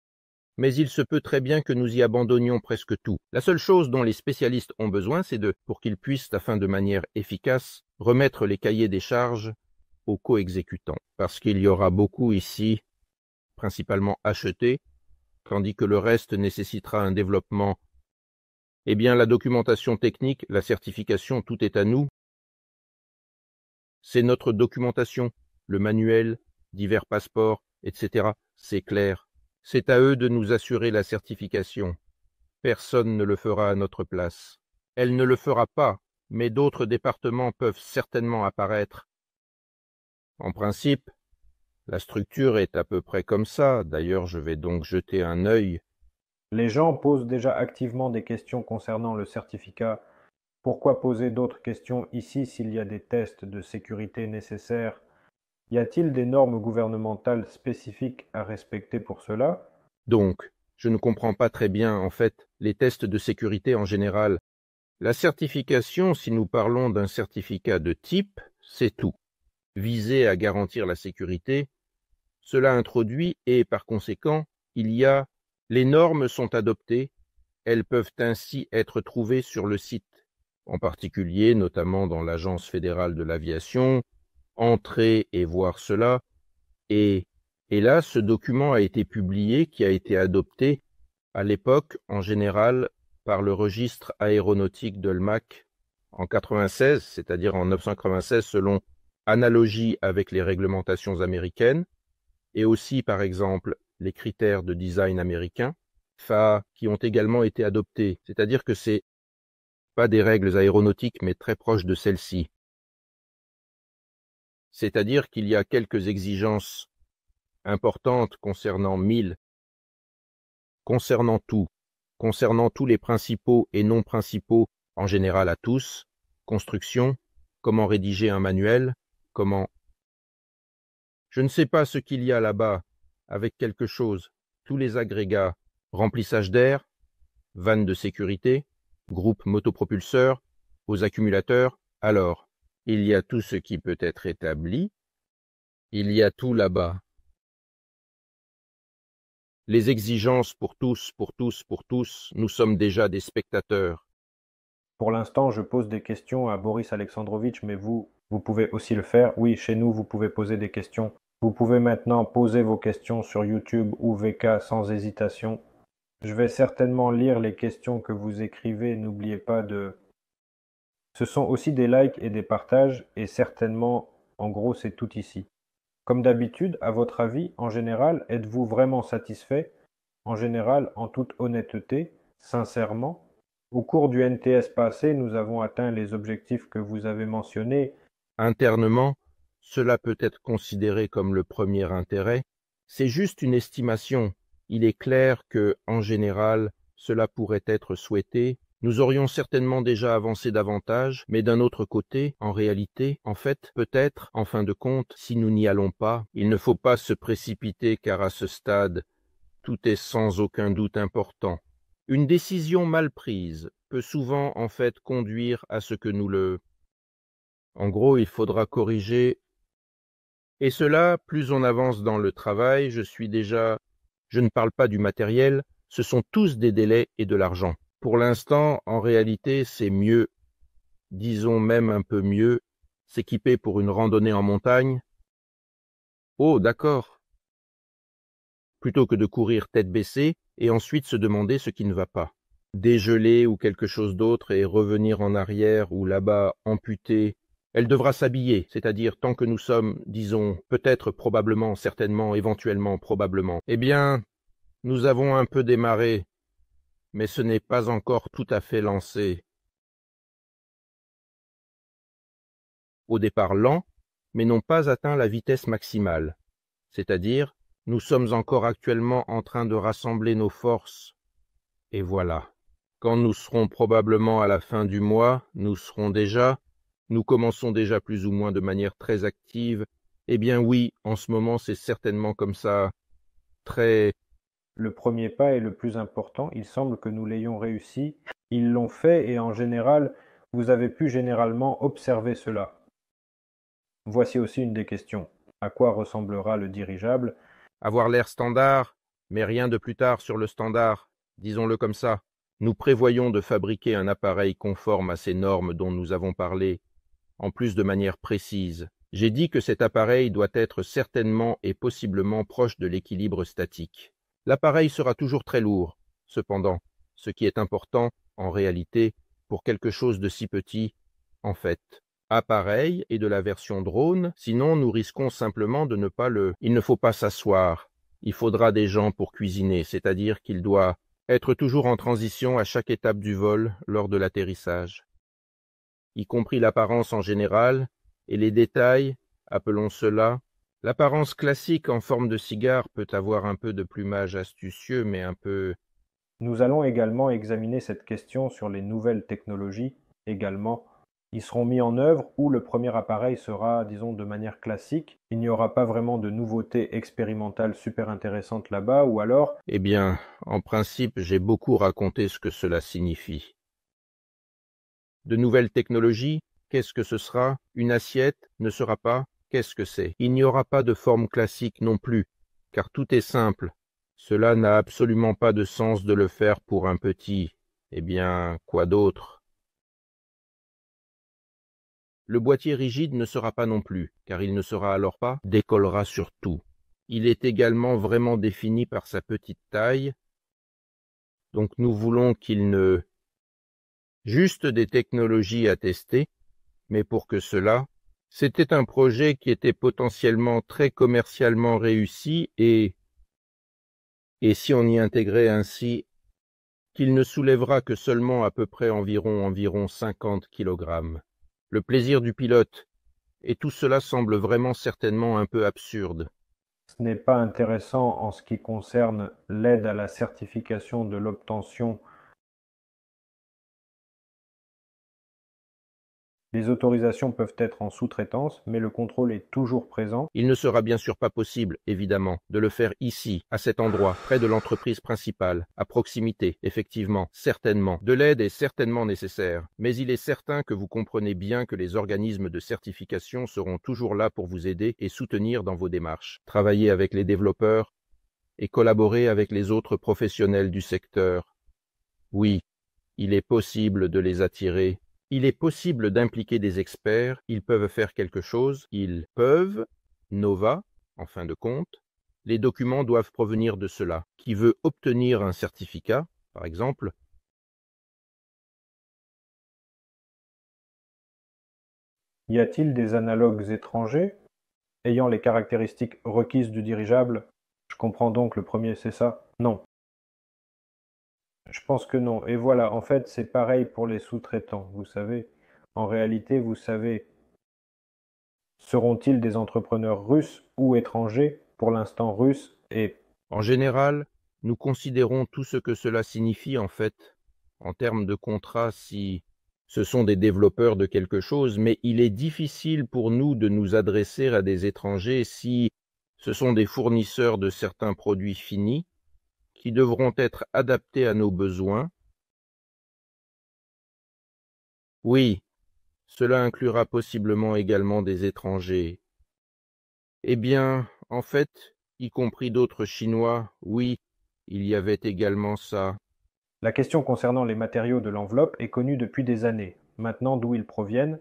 Mais il se peut très bien que nous y abandonnions presque tout. La seule chose dont les spécialistes ont besoin, c'est de, pour qu'ils puissent, afin de manière efficace, remettre les cahiers des charges aux co-exécutants. Parce qu'il y aura beaucoup ici, principalement achetés, tandis que le reste nécessitera un développement eh bien, la documentation technique, la certification, tout est à nous. C'est notre documentation, le manuel, divers passeports, etc. C'est clair. C'est à eux de nous assurer la certification. Personne ne le fera à notre place. Elle ne le fera pas, mais d'autres départements peuvent certainement apparaître. En principe, la structure est à peu près comme ça. D'ailleurs, je vais donc jeter un œil les gens posent déjà activement des questions concernant le certificat. Pourquoi poser d'autres questions ici s'il y a des tests de sécurité nécessaires? Y a-t-il des normes gouvernementales spécifiques à respecter pour cela? Donc, je ne comprends pas très bien, en fait, les tests de sécurité en général. La certification, si nous parlons d'un certificat de type, c'est tout. Visé à garantir la sécurité, cela introduit et par conséquent, il y a les normes sont adoptées, elles peuvent ainsi être trouvées sur le site, en particulier notamment dans l'Agence fédérale de l'aviation, entrer et voir cela, et, et là ce document a été publié qui a été adopté à l'époque en général par le registre aéronautique de l'MAC en 96, c'est-à-dire en 1996 selon analogie avec les réglementations américaines, et aussi par exemple les critères de design américains, FA, qui ont également été adoptés, c'est-à-dire que c'est pas des règles aéronautiques mais très proches de celles-ci. C'est-à-dire qu'il y a quelques exigences importantes concernant 1000 concernant tout, concernant tous les principaux et non principaux, en général à tous, construction, comment rédiger un manuel, comment... Je ne sais pas ce qu'il y a là-bas, avec quelque chose, tous les agrégats, remplissage d'air, vannes de sécurité, groupe motopropulseur, aux accumulateurs, alors, il y a tout ce qui peut être établi, il y a tout là-bas. Les exigences pour tous, pour tous, pour tous, nous sommes déjà des spectateurs. Pour l'instant, je pose des questions à Boris Alexandrovitch, mais vous, vous pouvez aussi le faire. Oui, chez nous, vous pouvez poser des questions. Vous pouvez maintenant poser vos questions sur YouTube ou VK sans hésitation. Je vais certainement lire les questions que vous écrivez. N'oubliez pas de... Ce sont aussi des likes et des partages, et certainement, en gros, c'est tout ici. Comme d'habitude, à votre avis, en général, êtes-vous vraiment satisfait? En général, en toute honnêteté, sincèrement Au cours du NTS passé, nous avons atteint les objectifs que vous avez mentionnés. Internement, cela peut être considéré comme le premier intérêt. C'est juste une estimation. Il est clair que, en général, cela pourrait être souhaité nous aurions certainement déjà avancé davantage, mais d'un autre côté, en réalité, en fait, peut-être, en fin de compte, si nous n'y allons pas, il ne faut pas se précipiter car à ce stade, tout est sans aucun doute important. Une décision mal prise peut souvent en fait conduire à ce que nous le... En gros, il faudra corriger. Et cela, plus on avance dans le travail, je suis déjà... Je ne parle pas du matériel, ce sont tous des délais et de l'argent. Pour l'instant, en réalité, c'est mieux, disons même un peu mieux, s'équiper pour une randonnée en montagne. Oh, d'accord. Plutôt que de courir tête baissée et ensuite se demander ce qui ne va pas. Dégeler ou quelque chose d'autre et revenir en arrière ou là-bas amputé. Elle devra s'habiller, c'est-à-dire tant que nous sommes, disons, peut-être, probablement, certainement, éventuellement, probablement. Eh bien, nous avons un peu démarré, mais ce n'est pas encore tout à fait lancé. Au départ lent, mais n'ont pas atteint la vitesse maximale, c'est-à-dire nous sommes encore actuellement en train de rassembler nos forces. Et voilà. Quand nous serons probablement à la fin du mois, nous serons déjà, nous commençons déjà plus ou moins de manière très active. Eh bien oui, en ce moment c'est certainement comme ça, très le premier pas est le plus important, il semble que nous l'ayons réussi. Ils l'ont fait et en général, vous avez pu généralement observer cela. Voici aussi une des questions. À quoi ressemblera le dirigeable? Avoir l'air standard, mais rien de plus tard sur le standard, disons-le comme ça. Nous prévoyons de fabriquer un appareil conforme à ces normes dont nous avons parlé, en plus de manière précise. J'ai dit que cet appareil doit être certainement et possiblement proche de l'équilibre statique. L'appareil sera toujours très lourd, cependant, ce qui est important, en réalité, pour quelque chose de si petit, en fait. Appareil et de la version drone, sinon nous risquons simplement de ne pas le... Il ne faut pas s'asseoir. Il faudra des gens pour cuisiner, c'est-à-dire qu'il doit être toujours en transition à chaque étape du vol lors de l'atterrissage. Y compris l'apparence en général, et les détails, appelons cela, L'apparence classique en forme de cigare peut avoir un peu de plumage astucieux, mais un peu... Nous allons également examiner cette question sur les nouvelles technologies également. Ils seront mis en œuvre ou le premier appareil sera, disons, de manière classique. Il n'y aura pas vraiment de nouveautés expérimentales super intéressantes là-bas, ou alors... Eh bien, en principe, j'ai beaucoup raconté ce que cela signifie. De nouvelles technologies, qu'est-ce que ce sera? Une assiette ne sera pas Qu'est-ce que c'est? Il n'y aura pas de forme classique non plus, car tout est simple. Cela n'a absolument pas de sens de le faire pour un petit. Eh bien, quoi d'autre? Le boîtier rigide ne sera pas non plus, car il ne sera alors pas décollera sur tout. Il est également vraiment défini par sa petite taille, donc nous voulons qu'il ne juste des technologies à tester, mais pour que cela, c'était un projet qui était potentiellement très commercialement réussi et et si on y intégrait ainsi qu'il ne soulèvera que seulement à peu près environ environ cinquante kilogrammes. Le plaisir du pilote, et tout cela semble vraiment certainement un peu absurde. Ce n'est pas intéressant en ce qui concerne l'aide à la certification de l'obtention Les autorisations peuvent être en sous-traitance, mais le contrôle est toujours présent. Il ne sera bien sûr pas possible, évidemment, de le faire ici, à cet endroit, près de l'entreprise principale, à proximité, effectivement, certainement. De l'aide est certainement nécessaire, mais il est certain que vous comprenez bien que les organismes de certification seront toujours là pour vous aider et soutenir dans vos démarches. Travailler avec les développeurs et collaborer avec les autres professionnels du secteur. Oui, il est possible de les attirer il est possible d'impliquer des experts, ils peuvent faire quelque chose, ils peuvent, Nova, en fin de compte, les documents doivent provenir de cela. Qui veut obtenir un certificat, par exemple, Y a-t-il des analogues étrangers ayant les caractéristiques requises du dirigeable? Je comprends donc le premier c'est ça. Non. Je pense que non. Et voilà, en fait, c'est pareil pour les sous-traitants, vous savez. En réalité, vous savez, seront-ils des entrepreneurs russes ou étrangers? Pour l'instant, russes et... En général, nous considérons tout ce que cela signifie, en fait, en termes de contrat, si ce sont des développeurs de quelque chose, mais il est difficile pour nous de nous adresser à des étrangers si ce sont des fournisseurs de certains produits finis devront être adaptés à nos besoins. Oui, cela inclura possiblement également des étrangers. Eh bien, en fait, y compris d'autres Chinois, oui, il y avait également ça. La question concernant les matériaux de l'enveloppe est connue depuis des années. Maintenant, d'où ils proviennent,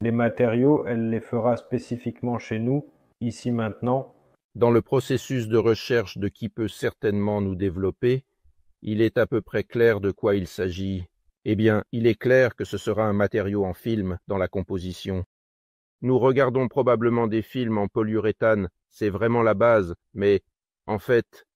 les matériaux, elle les fera spécifiquement chez nous, ici maintenant, dans le processus de recherche de qui peut certainement nous développer, il est à peu près clair de quoi il s'agit. Eh bien, il est clair que ce sera un matériau en film dans la composition. Nous regardons probablement des films en polyuréthane, c'est vraiment la base, mais en fait,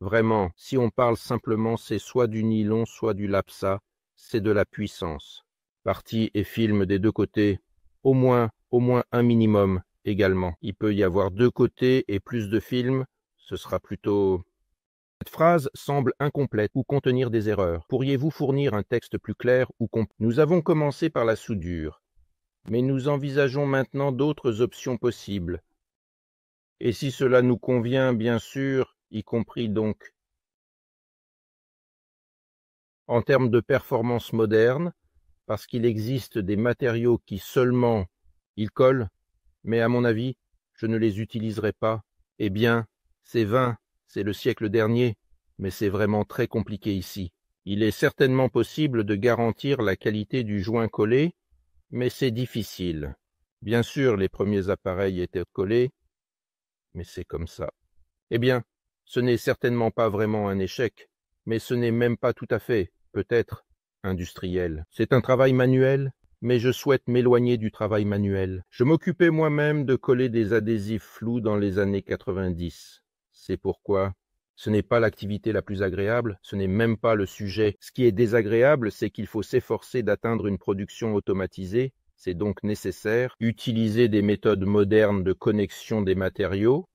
vraiment, si on parle simplement, c'est soit du nylon, soit du lapsa, c'est de la puissance. Partie et film des deux côtés, au moins, au moins un minimum, également. Il peut y avoir deux côtés et plus de films, ce sera plutôt... Cette phrase semble incomplète ou contenir des erreurs. Pourriez-vous fournir un texte plus clair ou complet Nous avons commencé par la soudure, mais nous envisageons maintenant d'autres options possibles. Et si cela nous convient, bien sûr, y compris donc en termes de performance moderne, parce qu'il existe des matériaux qui seulement ils collent, mais à mon avis, je ne les utiliserai pas. Eh bien, c'est vain, c'est le siècle dernier, mais c'est vraiment très compliqué ici. Il est certainement possible de garantir la qualité du joint collé, mais c'est difficile. Bien sûr, les premiers appareils étaient collés, mais c'est comme ça. Eh bien, ce n'est certainement pas vraiment un échec, mais ce n'est même pas tout à fait, peut-être, industriel. C'est un travail manuel, mais je souhaite m'éloigner du travail manuel. Je m'occupais moi-même de coller des adhésifs flous dans les années 90. C'est pourquoi ce n'est pas l'activité la plus agréable, ce n'est même pas le sujet. Ce qui est désagréable, c'est qu'il faut s'efforcer d'atteindre une production automatisée, c'est donc nécessaire, utiliser des méthodes modernes de connexion des matériaux,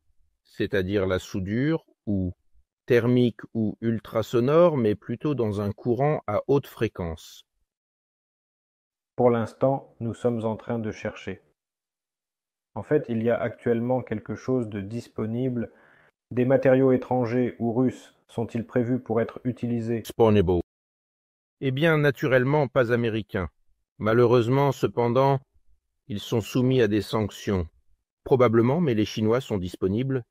c'est-à-dire la soudure, ou thermique ou ultrasonore, mais plutôt dans un courant à haute fréquence. Pour l'instant, nous sommes en train de chercher. En fait, il y a actuellement quelque chose de disponible. Des matériaux étrangers ou russes sont-ils prévus pour être utilisés? Eh bien, naturellement, pas américains. Malheureusement, cependant, ils sont soumis à des sanctions. Probablement, mais les Chinois sont disponibles.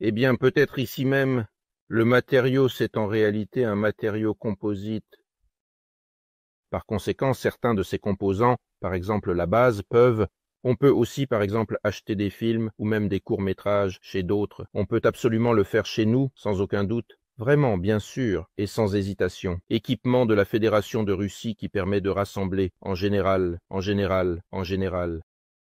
Eh bien, peut-être ici même, le matériau, c'est en réalité un matériau composite par conséquent, certains de ces composants, par exemple la base, peuvent on peut aussi, par exemple, acheter des films ou même des courts-métrages chez d'autres. On peut absolument le faire chez nous, sans aucun doute. Vraiment, bien sûr, et sans hésitation. Équipement de la Fédération de Russie qui permet de rassembler, en général, en général, en général,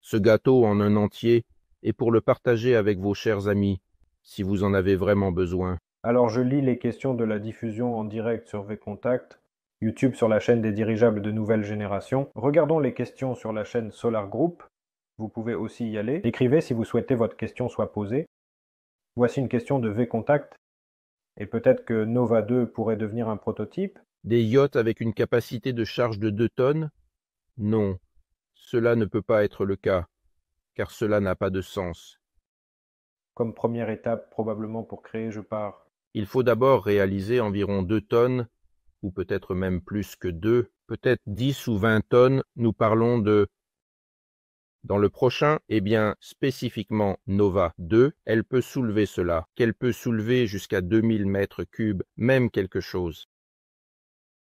ce gâteau en un entier, et pour le partager avec vos chers amis, si vous en avez vraiment besoin. Alors je lis les questions de la diffusion en direct sur V-Contact YouTube sur la chaîne des dirigeables de nouvelle génération. Regardons les questions sur la chaîne Solar Group. Vous pouvez aussi y aller. Écrivez si vous souhaitez votre question soit posée. Voici une question de V-Contact, et peut-être que Nova 2 pourrait devenir un prototype. Des yachts avec une capacité de charge de 2 tonnes? Non, cela ne peut pas être le cas, car cela n'a pas de sens. Comme première étape, probablement pour créer Je pars. Il faut d'abord réaliser environ 2 tonnes, ou peut-être même plus que 2, peut-être 10 ou 20 tonnes, nous parlons de dans le prochain, eh bien, spécifiquement Nova 2, elle peut soulever cela, qu'elle peut soulever jusqu'à 2000 mètres cubes, même quelque chose.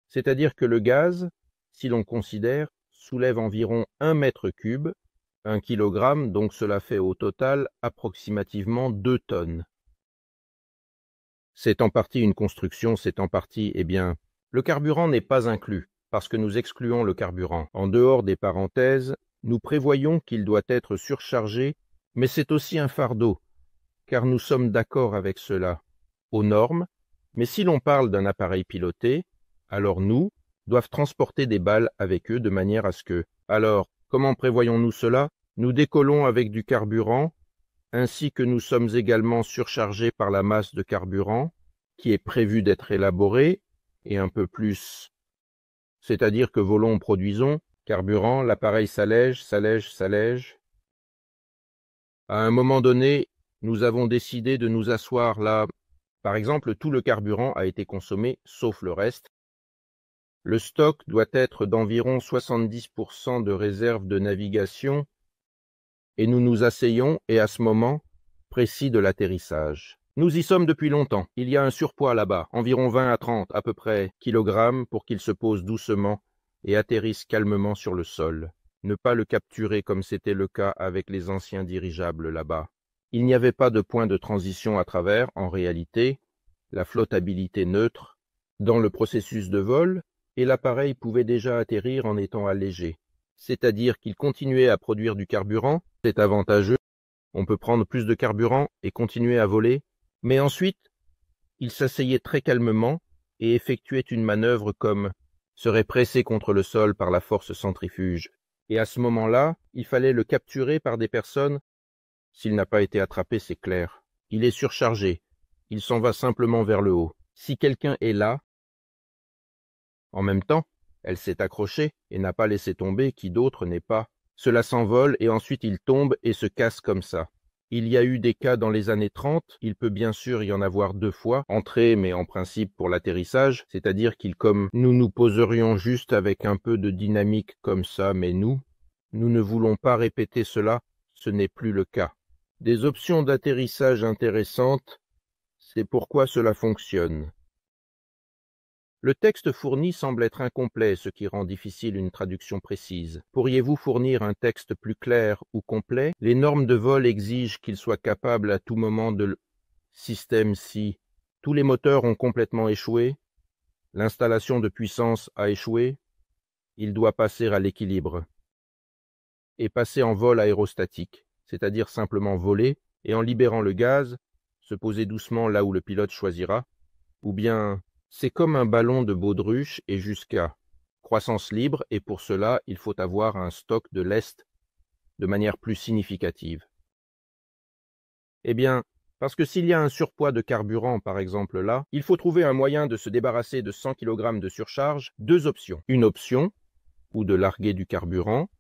C'est-à-dire que le gaz, si l'on considère, soulève environ 1 mètre cube, 1 kg, donc cela fait au total approximativement 2 tonnes. C'est en partie une construction, c'est en partie, eh bien, le carburant n'est pas inclus, parce que nous excluons le carburant. En dehors des parenthèses, nous prévoyons qu'il doit être surchargé, mais c'est aussi un fardeau, car nous sommes d'accord avec cela, aux normes, mais si l'on parle d'un appareil piloté, alors nous, doivent transporter des balles avec eux de manière à ce que. Alors, comment prévoyons-nous cela? Nous décollons avec du carburant, ainsi que nous sommes également surchargés par la masse de carburant, qui est prévue d'être élaborée, et un peu plus. C'est-à-dire que volons produisons, Carburant, l'appareil s'allège, s'allège, s'allège. À un moment donné, nous avons décidé de nous asseoir là. Par exemple, tout le carburant a été consommé, sauf le reste. Le stock doit être d'environ 70% de réserve de navigation, et nous nous asseyons, et à ce moment, précis de l'atterrissage. Nous y sommes depuis longtemps. Il y a un surpoids là-bas, environ 20 à 30 à peu près kilogrammes pour qu'il se pose doucement et atterrissent calmement sur le sol. Ne pas le capturer comme c'était le cas avec les anciens dirigeables là-bas. Il n'y avait pas de point de transition à travers, en réalité, la flottabilité neutre, dans le processus de vol, et l'appareil pouvait déjà atterrir en étant allégé. C'est-à-dire qu'il continuait à produire du carburant, c'est avantageux, on peut prendre plus de carburant et continuer à voler, mais ensuite, il s'asseyait très calmement et effectuait une manœuvre comme serait pressé contre le sol par la force centrifuge, et à ce moment-là, il fallait le capturer par des personnes. S'il n'a pas été attrapé, c'est clair. Il est surchargé. Il s'en va simplement vers le haut. Si quelqu'un est là, en même temps, elle s'est accrochée et n'a pas laissé tomber qui d'autre n'est pas. Cela s'envole et ensuite il tombe et se casse comme ça. Il y a eu des cas dans les années 30, il peut bien sûr y en avoir deux fois, entrée mais en principe pour l'atterrissage, c'est-à-dire qu'il comme nous nous poserions juste avec un peu de dynamique comme ça, mais nous, nous ne voulons pas répéter cela, ce n'est plus le cas. Des options d'atterrissage intéressantes, c'est pourquoi cela fonctionne. Le texte fourni semble être incomplet, ce qui rend difficile une traduction précise. Pourriez-vous fournir un texte plus clair ou complet? Les normes de vol exigent qu'il soit capable à tout moment de système si tous les moteurs ont complètement échoué, l'installation de puissance a échoué, il doit passer à l'équilibre. Et passer en vol aérostatique, c'est-à-dire simplement voler et en libérant le gaz, se poser doucement là où le pilote choisira, ou bien c'est comme un ballon de baudruche et jusqu'à croissance libre et pour cela il faut avoir un stock de lest de manière plus significative. Eh bien, parce que s'il y a un surpoids de carburant, par exemple là, il faut trouver un moyen de se débarrasser de 100 kg de surcharge, deux options. Une option, ou de larguer du carburant,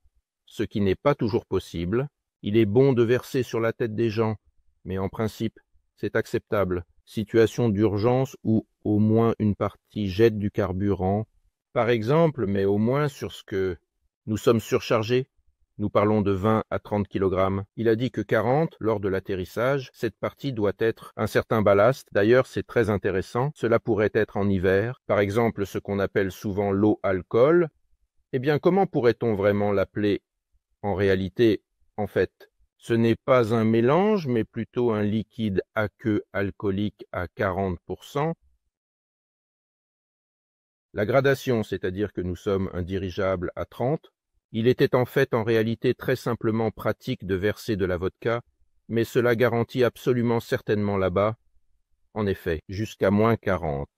ce qui n'est pas toujours possible. Il est bon de verser sur la tête des gens, mais en principe, c'est acceptable situation d'urgence où au moins une partie jette du carburant, par exemple, mais au moins sur ce que nous sommes surchargés. Nous parlons de 20 à 30 kg. Il a dit que 40 lors de l'atterrissage. Cette partie doit être un certain ballast. D'ailleurs, c'est très intéressant. Cela pourrait être en hiver. Par exemple, ce qu'on appelle souvent l'eau alcool. Eh bien, comment pourrait-on vraiment l'appeler en réalité, en fait ce n'est pas un mélange, mais plutôt un liquide aqueux alcoolique à 40%. La gradation, c'est-à-dire que nous sommes un dirigeable à 30, il était en fait en réalité très simplement pratique de verser de la vodka, mais cela garantit absolument certainement là-bas, en effet, jusqu'à moins 40.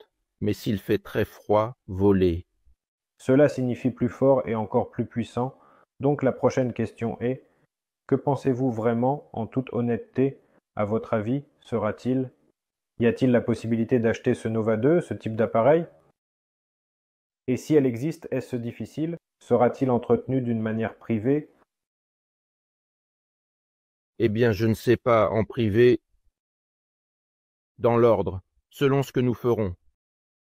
Mais s'il fait très froid, voler. Cela signifie plus fort et encore plus puissant. Donc la prochaine question est que pensez-vous vraiment, en toute honnêteté, à votre avis, sera-t-il? Y a-t-il la possibilité d'acheter ce Nova 2, ce type d'appareil? Et si elle existe, est-ce difficile? Sera-t-il entretenu d'une manière privée? Eh bien, je ne sais pas, en privé, dans l'ordre, selon ce que nous ferons.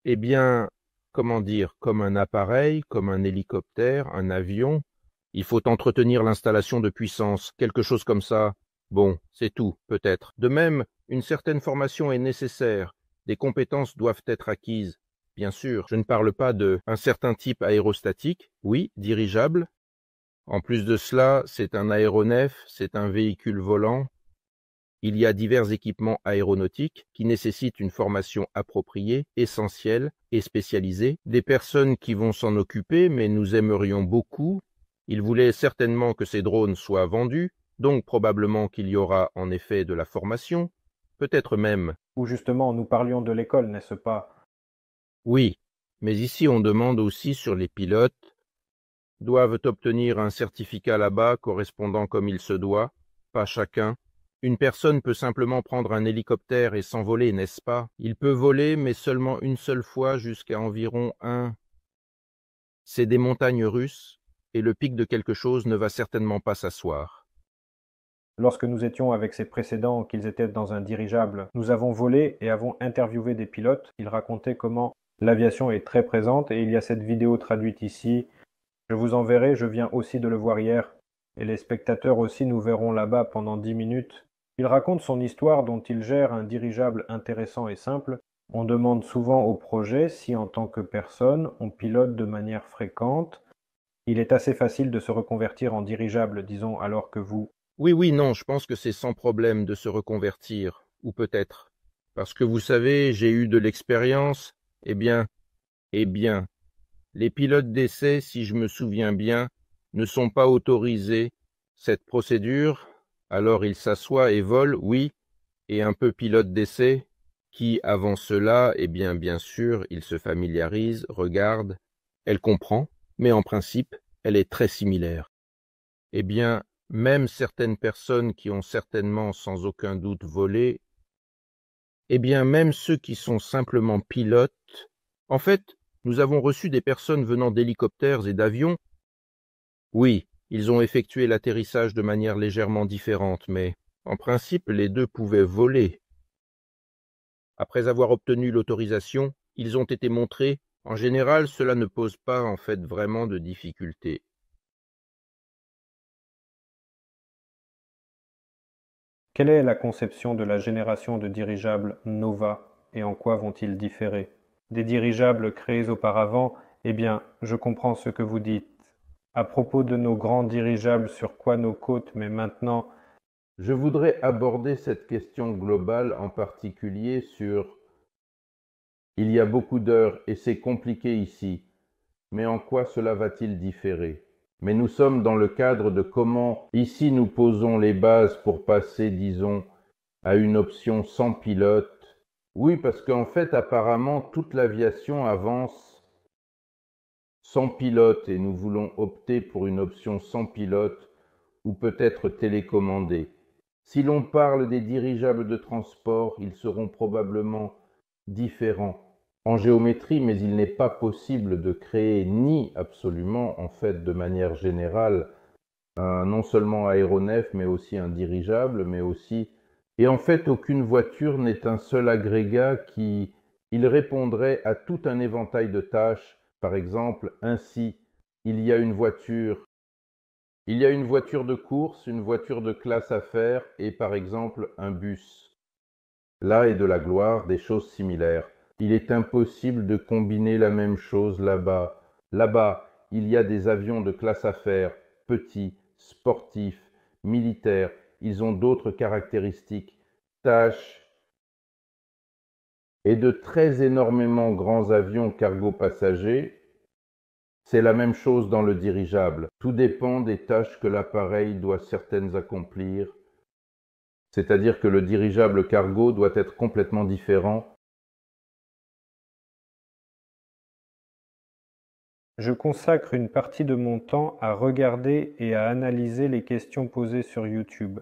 Eh bien, comment dire, comme un appareil, comme un hélicoptère, un avion, il faut entretenir l'installation de puissance, quelque chose comme ça. Bon, c'est tout, peut-être. De même, une certaine formation est nécessaire, des compétences doivent être acquises. Bien sûr, je ne parle pas de un certain type aérostatique, oui, dirigeable. En plus de cela, c'est un aéronef, c'est un véhicule volant. Il y a divers équipements aéronautiques qui nécessitent une formation appropriée, essentielle et spécialisée, des personnes qui vont s'en occuper, mais nous aimerions beaucoup il voulait certainement que ces drones soient vendus, donc probablement qu'il y aura en effet de la formation, peut-être même. Ou justement, nous parlions de l'école, n'est-ce pas? Oui, mais ici on demande aussi sur les pilotes doivent obtenir un certificat là-bas correspondant comme il se doit, pas chacun. Une personne peut simplement prendre un hélicoptère et s'envoler, n'est-ce pas? Il peut voler, mais seulement une seule fois jusqu'à environ un. C'est des montagnes russes, et le pic de quelque chose ne va certainement pas s'asseoir. Lorsque nous étions avec ces précédents qu'ils étaient dans un dirigeable, nous avons volé et avons interviewé des pilotes. Ils racontaient comment l'aviation est très présente et il y a cette vidéo traduite ici. Je vous enverrai, je viens aussi de le voir hier. Et les spectateurs aussi nous verront là-bas pendant dix minutes. Il raconte son histoire dont il gère un dirigeable intéressant et simple. On demande souvent au projet si en tant que personne on pilote de manière fréquente, il est assez facile de se reconvertir en dirigeable, disons, alors que vous... Oui, oui, non, je pense que c'est sans problème de se reconvertir, ou peut-être. Parce que vous savez, j'ai eu de l'expérience, eh bien, eh bien, les pilotes d'essai, si je me souviens bien, ne sont pas autorisés. Cette procédure, alors ils s'assoient et volent, oui, et un peu pilote d'essai, qui, avant cela, eh bien, bien sûr, il se familiarise, regarde, elle comprend, mais en principe, elle est très similaire. Eh bien, même certaines personnes qui ont certainement sans aucun doute volé, eh bien même ceux qui sont simplement pilotes, en fait, nous avons reçu des personnes venant d'hélicoptères et d'avions. Oui, ils ont effectué l'atterrissage de manière légèrement différente, mais en principe les deux pouvaient voler. Après avoir obtenu l'autorisation, ils ont été montrés en général, cela ne pose pas en fait vraiment de difficultés. Quelle est la conception de la génération de dirigeables Nova et en quoi vont-ils différer? Des dirigeables créés auparavant, eh bien, je comprends ce que vous dites. À propos de nos grands dirigeables sur quoi nos côtes, mais maintenant... Je voudrais aborder cette question globale en particulier sur il y a beaucoup d'heures et c'est compliqué ici. Mais en quoi cela va-t-il différer? Mais nous sommes dans le cadre de comment ici nous posons les bases pour passer, disons, à une option sans pilote. Oui, parce qu'en fait, apparemment, toute l'aviation avance sans pilote et nous voulons opter pour une option sans pilote ou peut-être télécommandée. Si l'on parle des dirigeables de transport, ils seront probablement différents en géométrie, mais il n'est pas possible de créer ni absolument, en fait, de manière générale, un non seulement aéronef, mais aussi un dirigeable, mais aussi... Et en fait, aucune voiture n'est un seul agrégat qui... Il répondrait à tout un éventail de tâches. Par exemple, ainsi, il y a une voiture. Il y a une voiture de course, une voiture de classe à faire et par exemple un bus. Là est de la gloire, des choses similaires. Il est impossible de combiner la même chose là-bas. Là-bas, il y a des avions de classe affaires, petits, sportifs, militaires. Ils ont d'autres caractéristiques, tâches et de très énormément grands avions cargo passagers. C'est la même chose dans le dirigeable. Tout dépend des tâches que l'appareil doit certaines accomplir. C'est-à-dire que le dirigeable cargo doit être complètement différent Je consacre une partie de mon temps à regarder et à analyser les questions posées sur YouTube.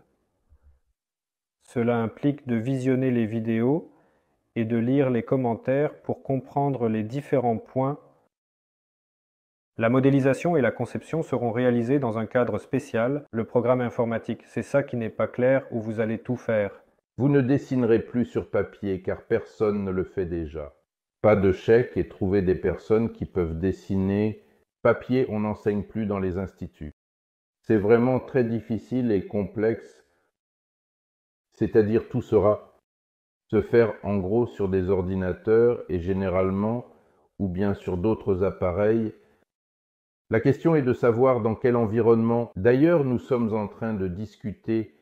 Cela implique de visionner les vidéos et de lire les commentaires pour comprendre les différents points. La modélisation et la conception seront réalisées dans un cadre spécial, le programme informatique. C'est ça qui n'est pas clair où vous allez tout faire. Vous ne dessinerez plus sur papier car personne ne le fait déjà. Pas de chèque et trouver des personnes qui peuvent dessiner. Papier, on n'enseigne plus dans les instituts. C'est vraiment très difficile et complexe. C'est-à-dire tout sera se faire en gros sur des ordinateurs et généralement ou bien sur d'autres appareils. La question est de savoir dans quel environnement. D'ailleurs, nous sommes en train de discuter.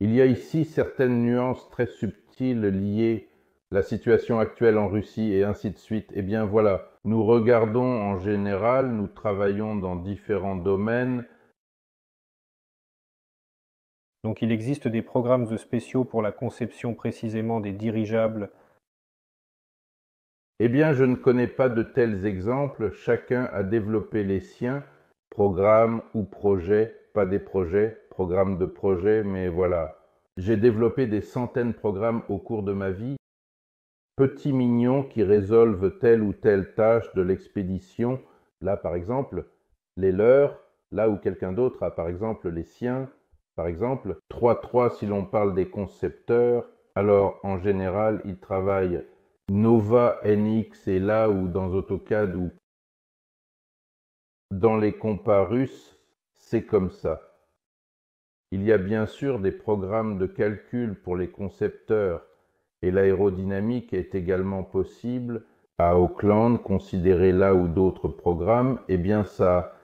Il y a ici certaines nuances très subtiles liées la situation actuelle en Russie et ainsi de suite. Eh bien voilà, nous regardons en général, nous travaillons dans différents domaines, donc il existe des programmes spéciaux pour la conception précisément des dirigeables. Eh bien, je ne connais pas de tels exemples. Chacun a développé les siens, programmes ou projets, pas des projets, programmes de projets, mais voilà. J'ai développé des centaines de programmes au cours de ma vie. Petits mignons qui résolvent telle ou telle tâche de l'expédition. Là, par exemple, les leurs, là où quelqu'un d'autre a, par exemple, les siens, par exemple, 3.3 si l'on parle des concepteurs, alors en général ils travaillent Nova NX et là ou dans AutoCAD ou dans les compas russes, c'est comme ça. Il y a bien sûr des programmes de calcul pour les concepteurs et l'aérodynamique est également possible. À Auckland, considérer là ou d'autres programmes, eh bien ça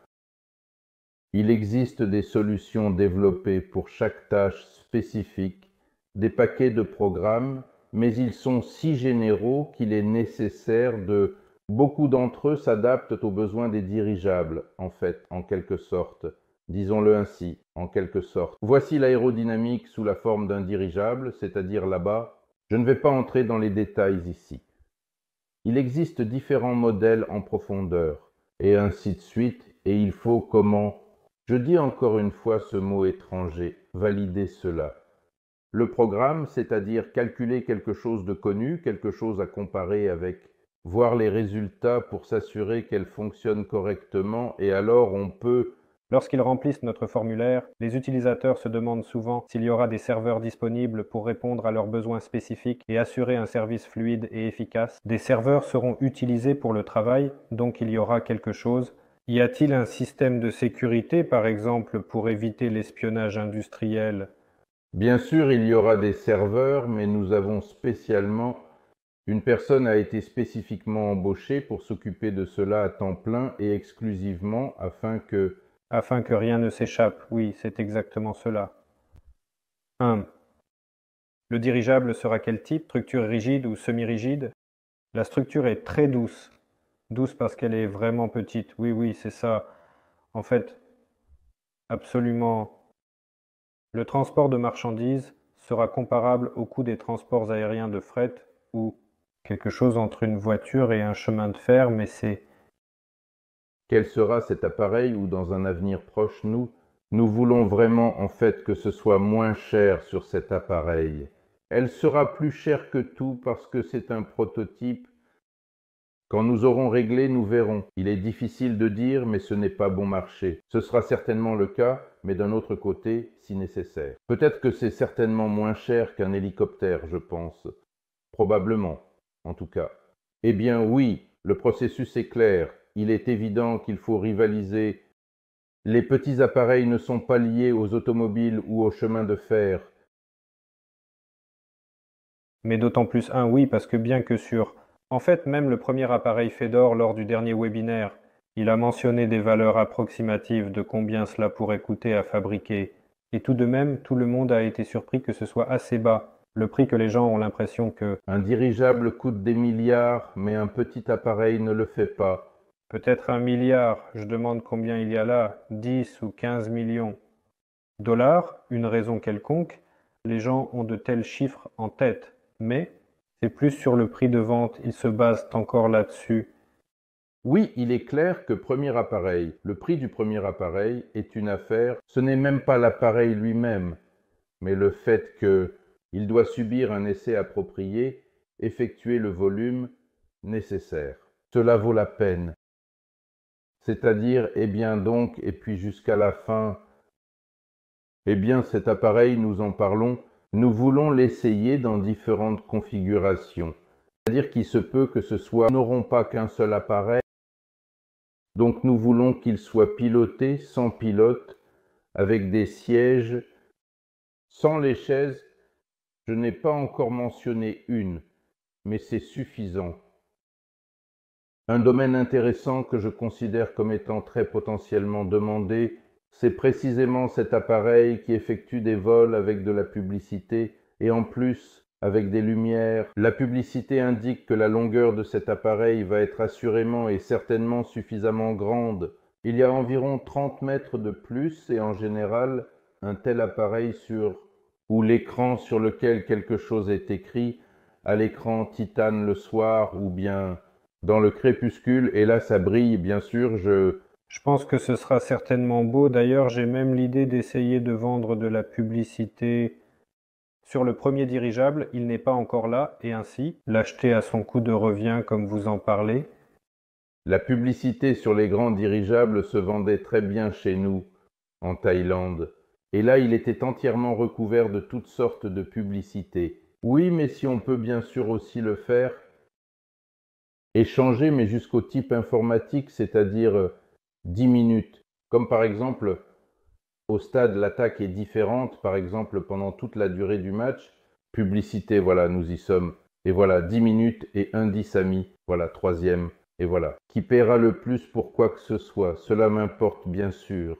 il existe des solutions développées pour chaque tâche spécifique, des paquets de programmes, mais ils sont si généraux qu'il est nécessaire de... Beaucoup d'entre eux s'adaptent aux besoins des dirigeables, en fait, en quelque sorte. Disons-le ainsi, en quelque sorte. Voici l'aérodynamique sous la forme d'un dirigeable, c'est-à-dire là-bas. Je ne vais pas entrer dans les détails ici. Il existe différents modèles en profondeur, et ainsi de suite, et il faut comment je dis encore une fois ce mot étranger, valider cela. Le programme, c'est-à-dire calculer quelque chose de connu, quelque chose à comparer avec, voir les résultats pour s'assurer qu'elle fonctionne correctement, et alors on peut Lorsqu'ils remplissent notre formulaire, les utilisateurs se demandent souvent s'il y aura des serveurs disponibles pour répondre à leurs besoins spécifiques et assurer un service fluide et efficace. Des serveurs seront utilisés pour le travail, donc il y aura quelque chose, y a-t-il un système de sécurité, par exemple, pour éviter l'espionnage industriel? Bien sûr, il y aura des serveurs, mais nous avons spécialement une personne a été spécifiquement embauchée pour s'occuper de cela à temps plein et exclusivement afin que afin que rien ne s'échappe. Oui, c'est exactement cela. 1. Le dirigeable sera quel type? Structure rigide ou semi-rigide? La structure est très douce, Douce parce qu'elle est vraiment petite. Oui, oui, c'est ça. En fait, absolument. Le transport de marchandises sera comparable au coût des transports aériens de fret ou quelque chose entre une voiture et un chemin de fer, mais c'est... Quel sera cet appareil ou dans un avenir proche, nous, nous voulons vraiment en fait que ce soit moins cher sur cet appareil? Elle sera plus chère que tout parce que c'est un prototype quand nous aurons réglé, nous verrons. Il est difficile de dire, mais ce n'est pas bon marché. Ce sera certainement le cas, mais d'un autre côté, si nécessaire. Peut-être que c'est certainement moins cher qu'un hélicoptère, je pense. Probablement, en tout cas. Eh bien oui, le processus est clair. Il est évident qu'il faut rivaliser. Les petits appareils ne sont pas liés aux automobiles ou aux chemins de fer. Mais d'autant plus un oui, parce que bien que sur en fait, même le premier appareil Fedor lors du dernier webinaire, il a mentionné des valeurs approximatives de combien cela pourrait coûter à fabriquer. Et tout de même, tout le monde a été surpris que ce soit assez bas, le prix que les gens ont l'impression que un dirigeable coûte des milliards, mais un petit appareil ne le fait pas. Peut-être un milliard, je demande combien il y a là, 10 ou 15 millions. Dollars, une raison quelconque, les gens ont de tels chiffres en tête, mais c'est plus sur le prix de vente, ils se basent encore là-dessus. Oui, il est clair que premier appareil, le prix du premier appareil est une affaire, ce n'est même pas l'appareil lui-même, mais le fait qu'il doit subir un essai approprié, effectuer le volume nécessaire. Cela vaut la peine. C'est-à-dire, eh bien donc, et puis jusqu'à la fin, eh bien cet appareil, nous en parlons, nous voulons l'essayer dans différentes configurations. C'est-à-dire qu'il se peut que ce soit, n'auront pas qu'un seul appareil, donc nous voulons qu'il soit piloté sans pilote, avec des sièges, sans les chaises. Je n'ai pas encore mentionné une, mais c'est suffisant. Un domaine intéressant que je considère comme étant très potentiellement demandé, c'est précisément cet appareil qui effectue des vols avec de la publicité et en plus avec des lumières. La publicité indique que la longueur de cet appareil va être assurément et certainement suffisamment grande. Il y a environ 30 mètres de plus et en général, un tel appareil sur ou l'écran sur lequel quelque chose est écrit, à l'écran titane le soir ou bien dans le crépuscule, et là ça brille, bien sûr, je... Je pense que ce sera certainement beau. D'ailleurs, j'ai même l'idée d'essayer de vendre de la publicité sur le premier dirigeable, il n'est pas encore là, et ainsi, l'acheter à son coût de revient comme vous en parlez. La publicité sur les grands dirigeables se vendait très bien chez nous, en Thaïlande, et là il était entièrement recouvert de toutes sortes de publicités. Oui, mais si on peut bien sûr aussi le faire, échanger, mais jusqu'au type informatique, c'est-à-dire 10 minutes, comme par exemple au stade, l'attaque est différente, par exemple, pendant toute la durée du match. Publicité, voilà, nous y sommes. Et voilà, 10 minutes et un 10 amis. Voilà, troisième. Et voilà. Qui paiera le plus pour quoi que ce soit Cela m'importe bien sûr.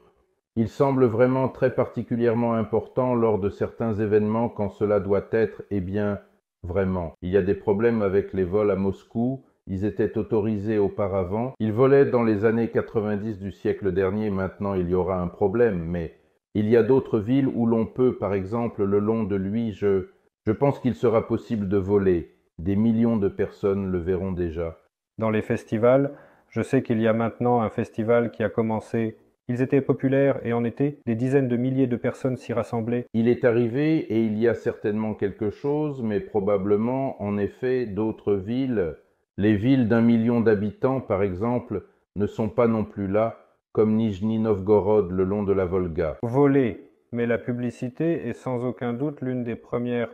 Il semble vraiment très particulièrement important lors de certains événements quand cela doit être, eh bien, vraiment. Il y a des problèmes avec les vols à Moscou, ils étaient autorisés auparavant. Ils volaient dans les années 90 du siècle dernier. Maintenant, il y aura un problème. Mais il y a d'autres villes où l'on peut, par exemple, le long de lui, je, je pense qu'il sera possible de voler. Des millions de personnes le verront déjà. Dans les festivals, je sais qu'il y a maintenant un festival qui a commencé. Ils étaient populaires et en été, des dizaines de milliers de personnes s'y rassemblaient. Il est arrivé et il y a certainement quelque chose, mais probablement, en effet, d'autres villes les villes d'un million d'habitants, par exemple, ne sont pas non plus là, comme Nijni Novgorod le long de la Volga. Voler, mais la publicité est sans aucun doute l'une des premières.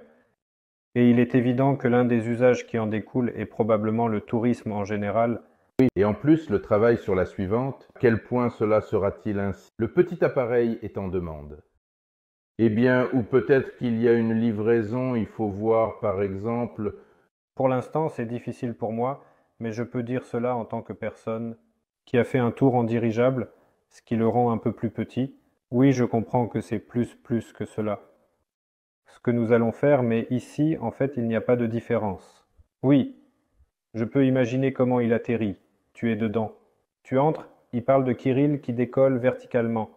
Et il est évident que l'un des usages qui en découle est probablement le tourisme en général. Oui, et en plus le travail sur la suivante, quel point cela sera-t-il ainsi? Le petit appareil est en demande. Eh bien, ou peut-être qu'il y a une livraison, il faut voir par exemple pour l'instant, c'est difficile pour moi, mais je peux dire cela en tant que personne qui a fait un tour en dirigeable, ce qui le rend un peu plus petit. Oui, je comprends que c'est plus plus que cela. Ce que nous allons faire, mais ici, en fait, il n'y a pas de différence. Oui, je peux imaginer comment il atterrit. Tu es dedans. Tu entres, il parle de Kirill qui décolle verticalement.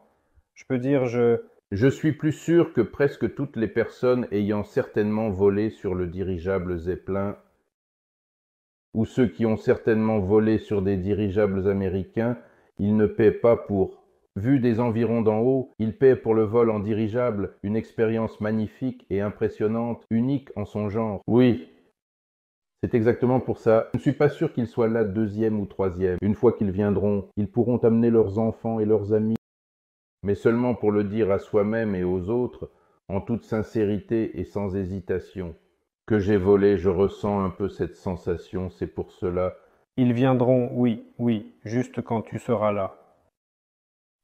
Je peux dire je... Je suis plus sûr que presque toutes les personnes ayant certainement volé sur le dirigeable Zeppelin ou ceux qui ont certainement volé sur des dirigeables américains, ils ne paient pas pour. Vu des environs d'en haut, ils paient pour le vol en dirigeable, une expérience magnifique et impressionnante, unique en son genre. Oui, c'est exactement pour ça. Je ne suis pas sûr qu'ils soient là deuxième ou troisième. Une fois qu'ils viendront, ils pourront amener leurs enfants et leurs amis, mais seulement pour le dire à soi-même et aux autres, en toute sincérité et sans hésitation que j'ai volé, je ressens un peu cette sensation, c'est pour cela. Ils viendront, oui, oui, juste quand tu seras là.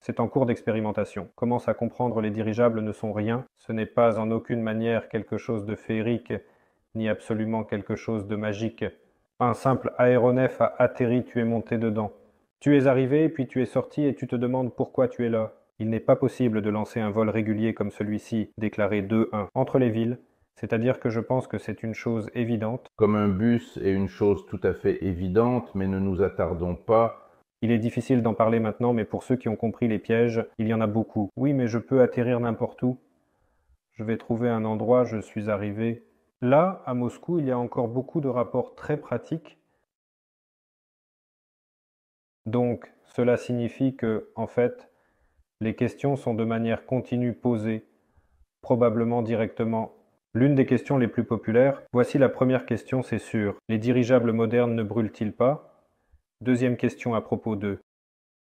C'est en cours d'expérimentation. Commence à comprendre les dirigeables ne sont rien, ce n'est pas en aucune manière quelque chose de féerique, ni absolument quelque chose de magique. Un simple aéronef a atterri, tu es monté dedans. Tu es arrivé, puis tu es sorti et tu te demandes pourquoi tu es là. Il n'est pas possible de lancer un vol régulier comme celui-ci, déclaré 2-1, entre les villes, c'est-à-dire que je pense que c'est une chose évidente. Comme un bus est une chose tout à fait évidente, mais ne nous attardons pas. Il est difficile d'en parler maintenant, mais pour ceux qui ont compris les pièges, il y en a beaucoup. Oui, mais je peux atterrir n'importe où. Je vais trouver un endroit, je suis arrivé. Là, à Moscou, il y a encore beaucoup de rapports très pratiques. Donc, cela signifie que, en fait, les questions sont de manière continue posées probablement directement l'une des questions les plus populaires. Voici la première question, c'est sûr. Les dirigeables modernes ne brûlent-ils pas? Deuxième question à propos d'eux.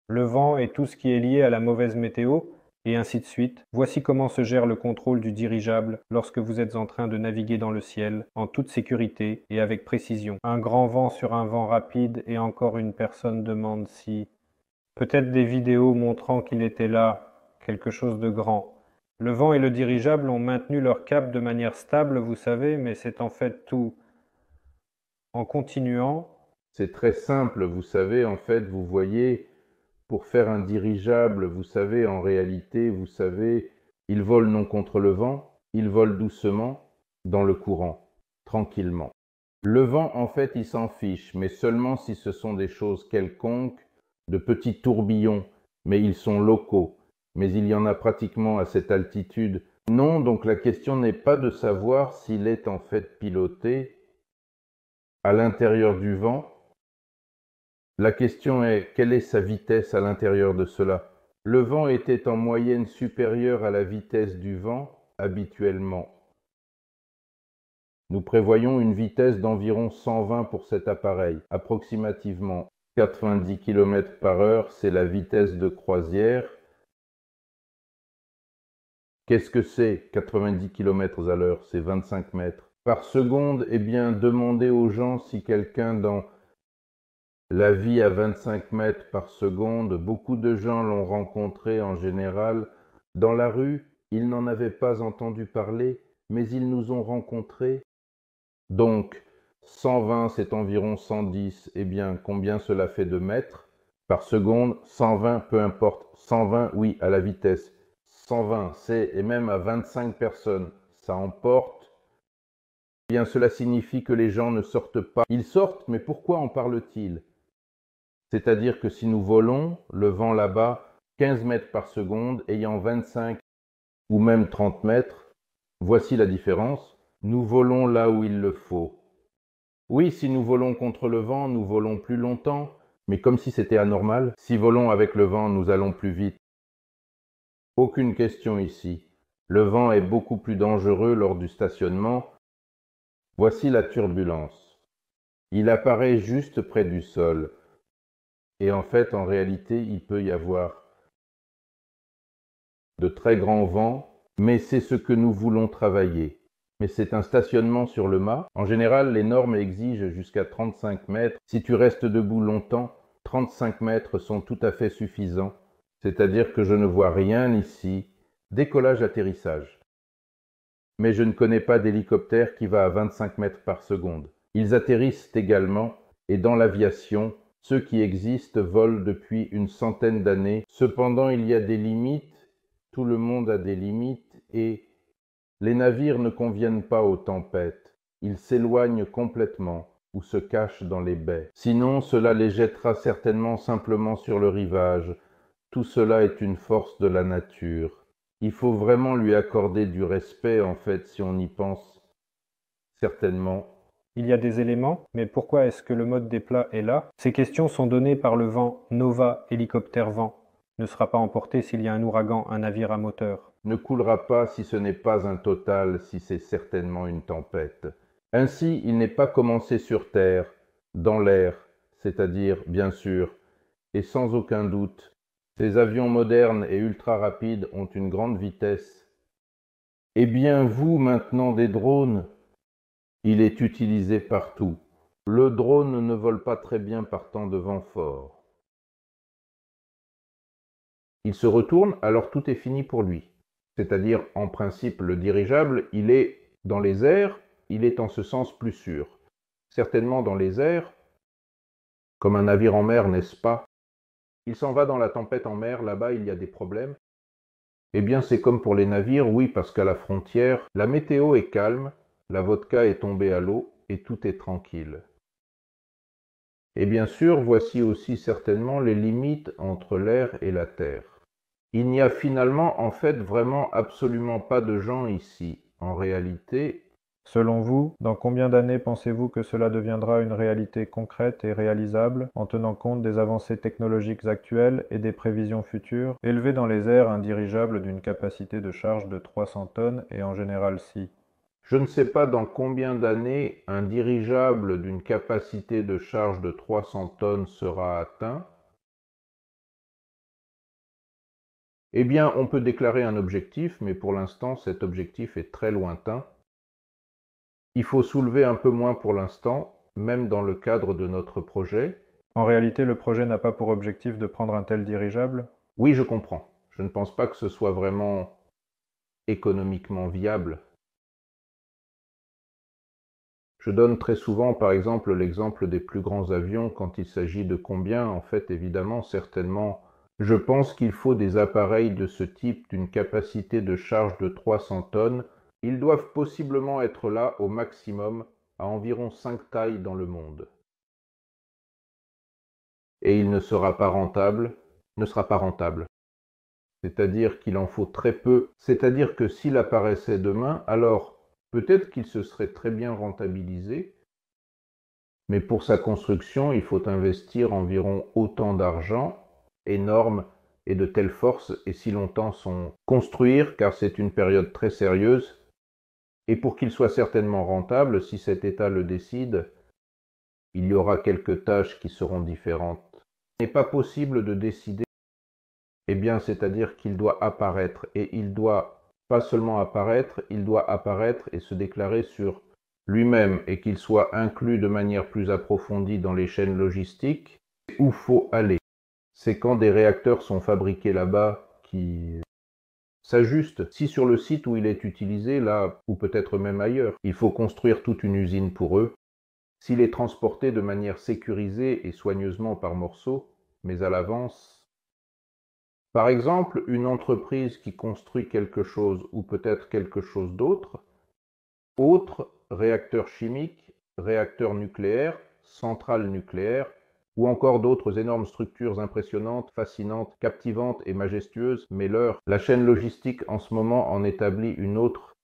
Le vent et tout ce qui est lié à la mauvaise météo, et ainsi de suite. Voici comment se gère le contrôle du dirigeable lorsque vous êtes en train de naviguer dans le ciel en toute sécurité et avec précision. Un grand vent sur un vent rapide et encore une personne demande si peut-être des vidéos montrant qu'il était là, quelque chose de grand. Le vent et le dirigeable ont maintenu leur cap de manière stable, vous savez, mais c'est en fait tout. En continuant. C'est très simple, vous savez, en fait, vous voyez, pour faire un dirigeable, vous savez, en réalité, vous savez, il vole non contre le vent, il vole doucement, dans le courant, tranquillement. Le vent, en fait, il s'en fiche, mais seulement si ce sont des choses quelconques, de petits tourbillons, mais ils sont locaux, mais il y en a pratiquement à cette altitude. Non, donc la question n'est pas de savoir s'il est en fait piloté à l'intérieur du vent, la question est quelle est sa vitesse à l'intérieur de cela? Le vent était en moyenne supérieur à la vitesse du vent habituellement. Nous prévoyons une vitesse d'environ 120 pour cet appareil, approximativement 90 km par heure, c'est la vitesse de croisière. Qu'est-ce que c'est 90 km à l'heure C'est 25 mètres. Par seconde, eh bien, demandez aux gens si quelqu'un dans la vie à 25 mètres par seconde, beaucoup de gens l'ont rencontré en général. Dans la rue, ils n'en avaient pas entendu parler, mais ils nous ont rencontrés. Donc, 120, c'est environ 110. Eh bien, combien cela fait de mètres par seconde? 120, peu importe. 120, oui, à la vitesse. 120, c'est, et même à 25 personnes, ça emporte. Eh bien, cela signifie que les gens ne sortent pas. Ils sortent, mais pourquoi en parlent-ils? C'est-à-dire que si nous volons, le vent là-bas, 15 mètres par seconde, ayant 25 ou même 30 mètres, voici la différence, nous volons là où il le faut. Oui, si nous volons contre le vent, nous volons plus longtemps, mais comme si c'était anormal, si volons avec le vent, nous allons plus vite. Aucune question ici. Le vent est beaucoup plus dangereux lors du stationnement. Voici la turbulence. Il apparaît juste près du sol. Et en fait, en réalité, il peut y avoir de très grands vents, mais c'est ce que nous voulons travailler. Mais c'est un stationnement sur le mât. En général, les normes exigent jusqu'à 35 mètres. Si tu restes debout longtemps, 35 mètres sont tout à fait suffisants. C'est-à-dire que je ne vois rien ici. Décollage-atterrissage. Mais je ne connais pas d'hélicoptère qui va à 25 mètres par seconde. Ils atterrissent également, et dans l'aviation, ceux qui existent volent depuis une centaine d'années. Cependant, il y a des limites, tout le monde a des limites, et les navires ne conviennent pas aux tempêtes. Ils s'éloignent complètement ou se cachent dans les baies. Sinon, cela les jettera certainement simplement sur le rivage. Tout cela est une force de la nature. Il faut vraiment lui accorder du respect, en fait, si on y pense. Certainement, il y a des éléments, mais pourquoi est-ce que le mode des plats est là? Ces questions sont données par le vent Nova hélicoptère vent. Ne sera pas emporté s'il y a un ouragan, un navire à moteur. Ne coulera pas si ce n'est pas un total, si c'est certainement une tempête. Ainsi, il n'est pas commencé sur Terre, dans l'air, c'est-à-dire, bien sûr, et sans aucun doute, ces avions modernes et ultra rapides ont une grande vitesse. Eh bien, vous, maintenant des drones, il est utilisé partout. Le drone ne vole pas très bien par temps de vent fort. Il se retourne, alors tout est fini pour lui. C'est-à-dire, en principe, le dirigeable, il est dans les airs, il est en ce sens plus sûr. Certainement dans les airs, comme un navire en mer, n'est-ce pas? Il s'en va dans la tempête en mer, là-bas il y a des problèmes. Eh bien c'est comme pour les navires, oui, parce qu'à la frontière, la météo est calme, la vodka est tombée à l'eau et tout est tranquille. Et bien sûr, voici aussi certainement les limites entre l'air et la terre. Il n'y a finalement en fait vraiment absolument pas de gens ici. En réalité, Selon vous, dans combien d'années pensez-vous que cela deviendra une réalité concrète et réalisable en tenant compte des avancées technologiques actuelles et des prévisions futures? Élever dans les airs un dirigeable d'une capacité de charge de 300 tonnes et en général si Je ne sais pas dans combien d'années un dirigeable d'une capacité de charge de 300 tonnes sera atteint. Eh bien, on peut déclarer un objectif, mais pour l'instant, cet objectif est très lointain. Il faut soulever un peu moins pour l'instant, même dans le cadre de notre projet. En réalité, le projet n'a pas pour objectif de prendre un tel dirigeable? Oui, je comprends. Je ne pense pas que ce soit vraiment économiquement viable. Je donne très souvent, par exemple, l'exemple des plus grands avions quand il s'agit de combien, en fait, évidemment, certainement, je pense qu'il faut des appareils de ce type d'une capacité de charge de 300 tonnes ils doivent possiblement être là au maximum à environ cinq tailles dans le monde. Et il ne sera pas rentable, ne sera pas rentable. C'est-à-dire qu'il en faut très peu, c'est-à-dire que s'il apparaissait demain, alors peut-être qu'il se serait très bien rentabilisé, mais pour sa construction, il faut investir environ autant d'argent, énorme et de telle force, et si longtemps sont construire, car c'est une période très sérieuse, et pour qu'il soit certainement rentable, si cet État le décide, il y aura quelques tâches qui seront différentes. Il n'est pas possible de décider, eh bien, c'est-à-dire qu'il doit apparaître, et il doit pas seulement apparaître, il doit apparaître et se déclarer sur lui-même, et qu'il soit inclus de manière plus approfondie dans les chaînes logistiques, où faut aller. C'est quand des réacteurs sont fabriqués là-bas qui s'ajuste. Si sur le site où il est utilisé, là, ou peut-être même ailleurs, il faut construire toute une usine pour eux, s'il est transporté de manière sécurisée et soigneusement par morceaux, mais à l'avance. Par exemple, une entreprise qui construit quelque chose ou peut-être quelque chose d'autre, autre réacteur chimique, réacteur nucléaire, centrale nucléaire, ou encore d'autres énormes structures impressionnantes, fascinantes, captivantes et majestueuses, mais leur, la chaîne logistique en ce moment en établit une autre.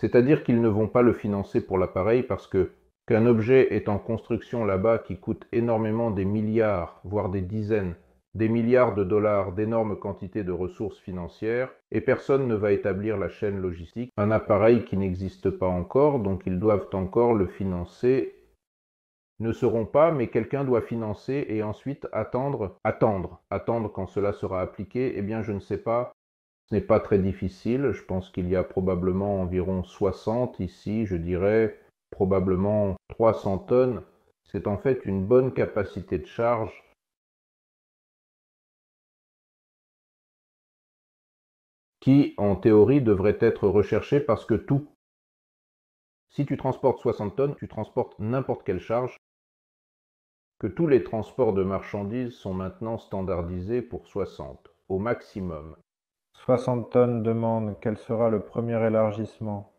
C'est-à-dire qu'ils ne vont pas le financer pour l'appareil parce que qu'un objet est en construction là-bas qui coûte énormément des milliards, voire des dizaines, des milliards de dollars d'énormes quantités de ressources financières, et personne ne va établir la chaîne logistique, un appareil qui n'existe pas encore, donc ils doivent encore le financer ne seront pas, mais quelqu'un doit financer et ensuite attendre, attendre, attendre quand cela sera appliqué. Eh bien, je ne sais pas. Ce n'est pas très difficile. Je pense qu'il y a probablement environ 60 ici, je dirais probablement 300 tonnes. C'est en fait une bonne capacité de charge. qui, en théorie, devrait être recherchée parce que tout, si tu transportes 60 tonnes, tu transportes n'importe quelle charge, que tous les transports de marchandises sont maintenant standardisés pour 60, au maximum. 60 tonnes demandent quel sera le premier élargissement.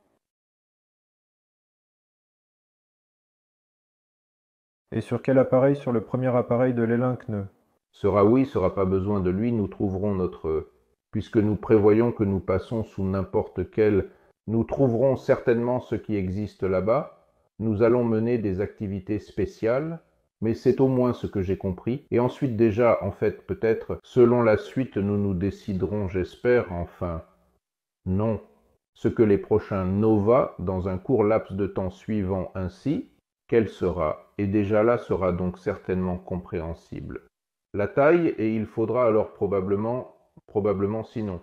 Et sur quel appareil Sur le premier appareil de l'élinkneux Sera oui, sera pas besoin de lui, nous trouverons notre... Puisque nous prévoyons que nous passons sous n'importe quel... Nous trouverons certainement ce qui existe là-bas. Nous allons mener des activités spéciales mais c'est au moins ce que j'ai compris. Et ensuite déjà, en fait, peut-être, selon la suite, nous nous déciderons, j'espère, enfin, non, ce que les prochains Nova, dans un court laps de temps suivant ainsi, quelle sera, et déjà là sera donc certainement compréhensible. La taille, et il faudra alors probablement, probablement sinon,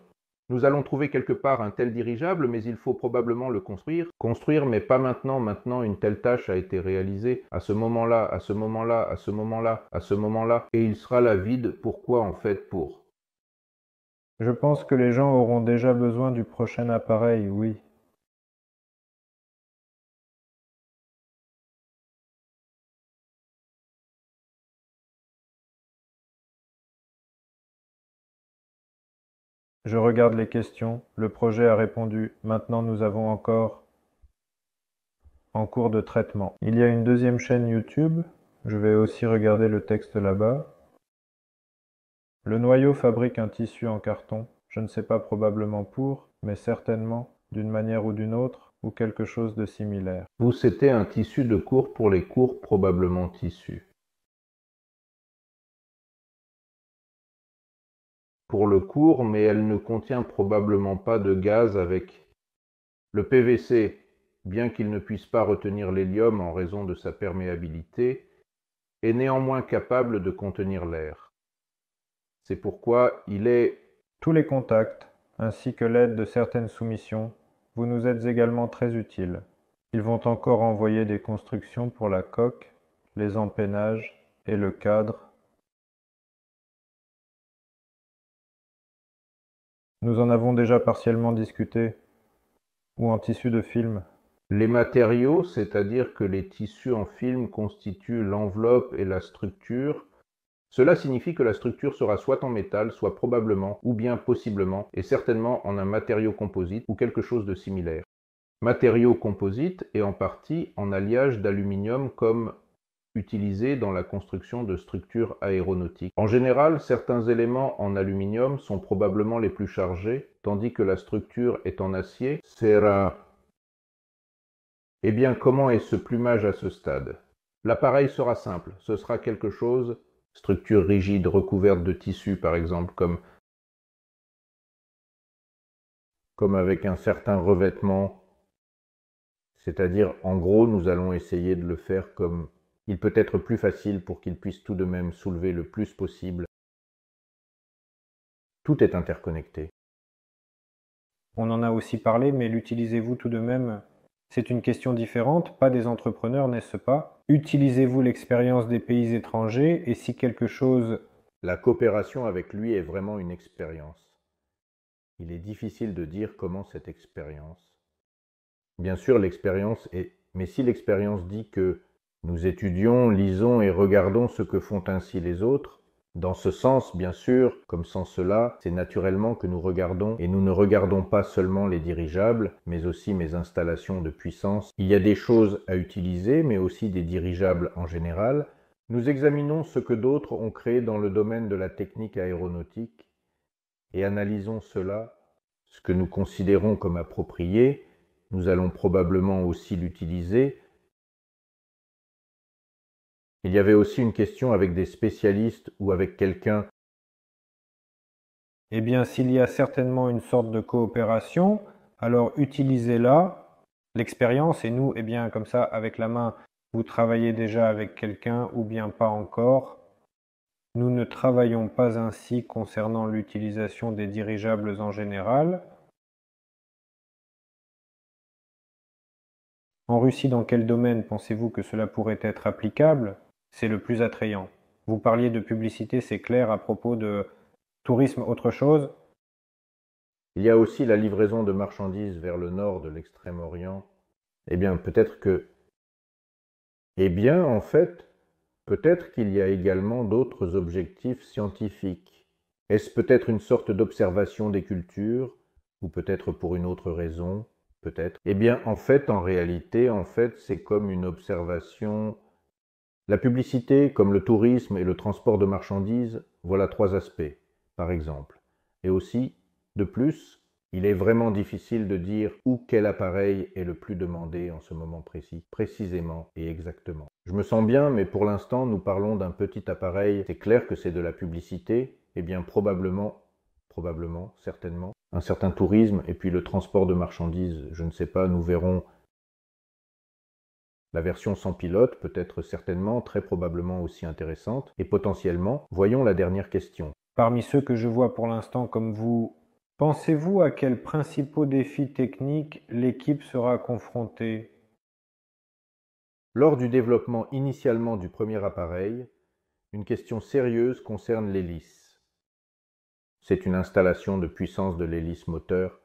nous allons trouver quelque part un tel dirigeable, mais il faut probablement le construire. Construire, mais pas maintenant. Maintenant, une telle tâche a été réalisée. À ce moment-là, à ce moment-là, à ce moment-là, à ce moment-là. Et il sera là vide. Pourquoi en fait Pour? Je pense que les gens auront déjà besoin du prochain appareil, oui. Je regarde les questions. Le projet a répondu. Maintenant nous avons encore en cours de traitement. Il y a une deuxième chaîne YouTube. Je vais aussi regarder le texte là-bas. Le noyau fabrique un tissu en carton. Je ne sais pas probablement pour, mais certainement, d'une manière ou d'une autre, ou quelque chose de similaire Vous, c'était un tissu de cours pour les cours probablement tissus. Pour le cours, mais elle ne contient probablement pas de gaz avec le PVC, bien qu'il ne puisse pas retenir l'hélium en raison de sa perméabilité, est néanmoins capable de contenir l'air. C'est pourquoi il est tous les contacts, ainsi que l'aide de certaines soumissions, vous nous êtes également très utiles. Ils vont encore envoyer des constructions pour la coque, les empennages et le cadre. Nous en avons déjà partiellement discuté, ou en tissu de film. Les matériaux, c'est-à-dire que les tissus en film constituent l'enveloppe et la structure, cela signifie que la structure sera soit en métal, soit probablement, ou bien possiblement, et certainement en un matériau composite ou quelque chose de similaire. Matériau composite et en partie en alliage d'aluminium comme utilisé dans la construction de structures aéronautiques. En général, certains éléments en aluminium sont probablement les plus chargés, tandis que la structure est en acier. Sera eh bien, comment est ce plumage à ce stade? L'appareil sera simple, ce sera quelque chose, structure rigide recouverte de tissu par exemple, comme, comme avec un certain revêtement. C'est-à-dire, en gros, nous allons essayer de le faire comme il peut être plus facile pour qu'il puisse tout de même soulever le plus possible. Tout est interconnecté. On en a aussi parlé, mais l'utilisez-vous tout de même? C'est une question différente, pas des entrepreneurs, n'est-ce pas? Utilisez-vous l'expérience des pays étrangers et si quelque chose... La coopération avec lui est vraiment une expérience. Il est difficile de dire comment cette expérience. Bien sûr, l'expérience est... Mais si l'expérience dit que nous étudions, lisons et regardons ce que font ainsi les autres, dans ce sens, bien sûr, comme sans cela, c'est naturellement que nous regardons, et nous ne regardons pas seulement les dirigeables, mais aussi mes installations de puissance. Il y a des choses à utiliser, mais aussi des dirigeables en général. Nous examinons ce que d'autres ont créé dans le domaine de la technique aéronautique, et analysons cela, ce que nous considérons comme approprié. Nous allons probablement aussi l'utiliser, il y avait aussi une question avec des spécialistes ou avec quelqu'un. Eh bien, s'il y a certainement une sorte de coopération, alors utilisez-la, l'expérience, et nous, eh bien, comme ça, avec la main, vous travaillez déjà avec quelqu'un ou bien pas encore. Nous ne travaillons pas ainsi concernant l'utilisation des dirigeables en général. En Russie, dans quel domaine pensez-vous que cela pourrait être applicable? C'est le plus attrayant. Vous parliez de publicité, c'est clair, à propos de tourisme, autre chose Il y a aussi la livraison de marchandises vers le nord de l'Extrême-Orient. Eh bien, peut-être que... Eh bien, en fait, peut-être qu'il y a également d'autres objectifs scientifiques. Est-ce peut-être une sorte d'observation des cultures, ou peut-être pour une autre raison, peut-être? Eh bien, en fait, en réalité, en fait, c'est comme une observation la publicité, comme le tourisme et le transport de marchandises, voilà trois aspects, par exemple. Et aussi, de plus, il est vraiment difficile de dire où quel appareil est le plus demandé en ce moment précis, précisément et exactement. Je me sens bien, mais pour l'instant, nous parlons d'un petit appareil. C'est clair que c'est de la publicité, et bien probablement, probablement, certainement, un certain tourisme, et puis le transport de marchandises, je ne sais pas, nous verrons la version sans pilote peut être certainement très probablement aussi intéressante, et potentiellement, voyons la dernière question. Parmi ceux que je vois pour l'instant comme vous, pensez-vous à quels principaux défis techniques l'équipe sera confrontée? Lors du développement initialement du premier appareil, une question sérieuse concerne l'hélice. C'est une installation de puissance de l'hélice moteur,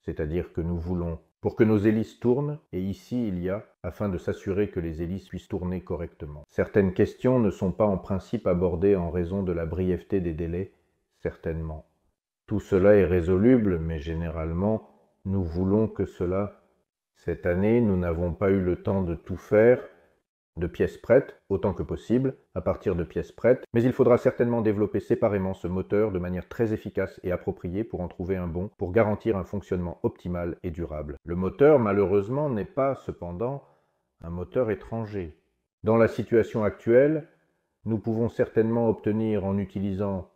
c'est-à-dire que nous voulons pour que nos hélices tournent, et ici il y a, afin de s'assurer que les hélices puissent tourner correctement. Certaines questions ne sont pas en principe abordées en raison de la brièveté des délais, certainement. Tout cela est résoluble, mais généralement, nous voulons que cela. Cette année, nous n'avons pas eu le temps de tout faire. De pièces prêtes, autant que possible, à partir de pièces prêtes, mais il faudra certainement développer séparément ce moteur de manière très efficace et appropriée pour en trouver un bon, pour garantir un fonctionnement optimal et durable. Le moteur, malheureusement, n'est pas, cependant, un moteur étranger. Dans la situation actuelle, nous pouvons certainement obtenir en utilisant,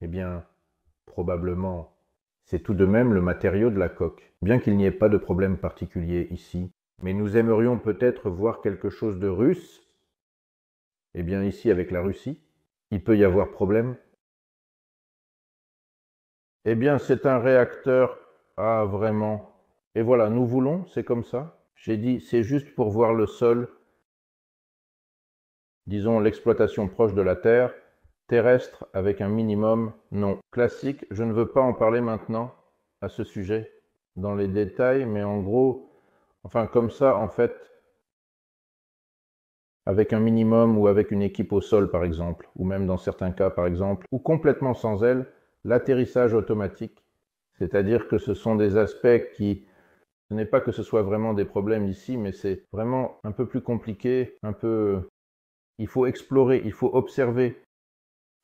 eh bien, probablement, c'est tout de même le matériau de la coque. Bien qu'il n'y ait pas de problème particulier ici, mais nous aimerions peut-être voir quelque chose de russe. Eh bien ici avec la Russie, il peut y avoir problème. Eh bien c'est un réacteur. Ah vraiment. Et voilà, nous voulons, c'est comme ça. J'ai dit, c'est juste pour voir le sol, disons l'exploitation proche de la Terre, terrestre avec un minimum, non. Classique, je ne veux pas en parler maintenant à ce sujet, dans les détails, mais en gros, Enfin, comme ça, en fait, avec un minimum ou avec une équipe au sol, par exemple, ou même dans certains cas, par exemple, ou complètement sans elle, l'atterrissage automatique, c'est-à-dire que ce sont des aspects qui, ce n'est pas que ce soit vraiment des problèmes ici, mais c'est vraiment un peu plus compliqué, un peu... Il faut explorer, il faut observer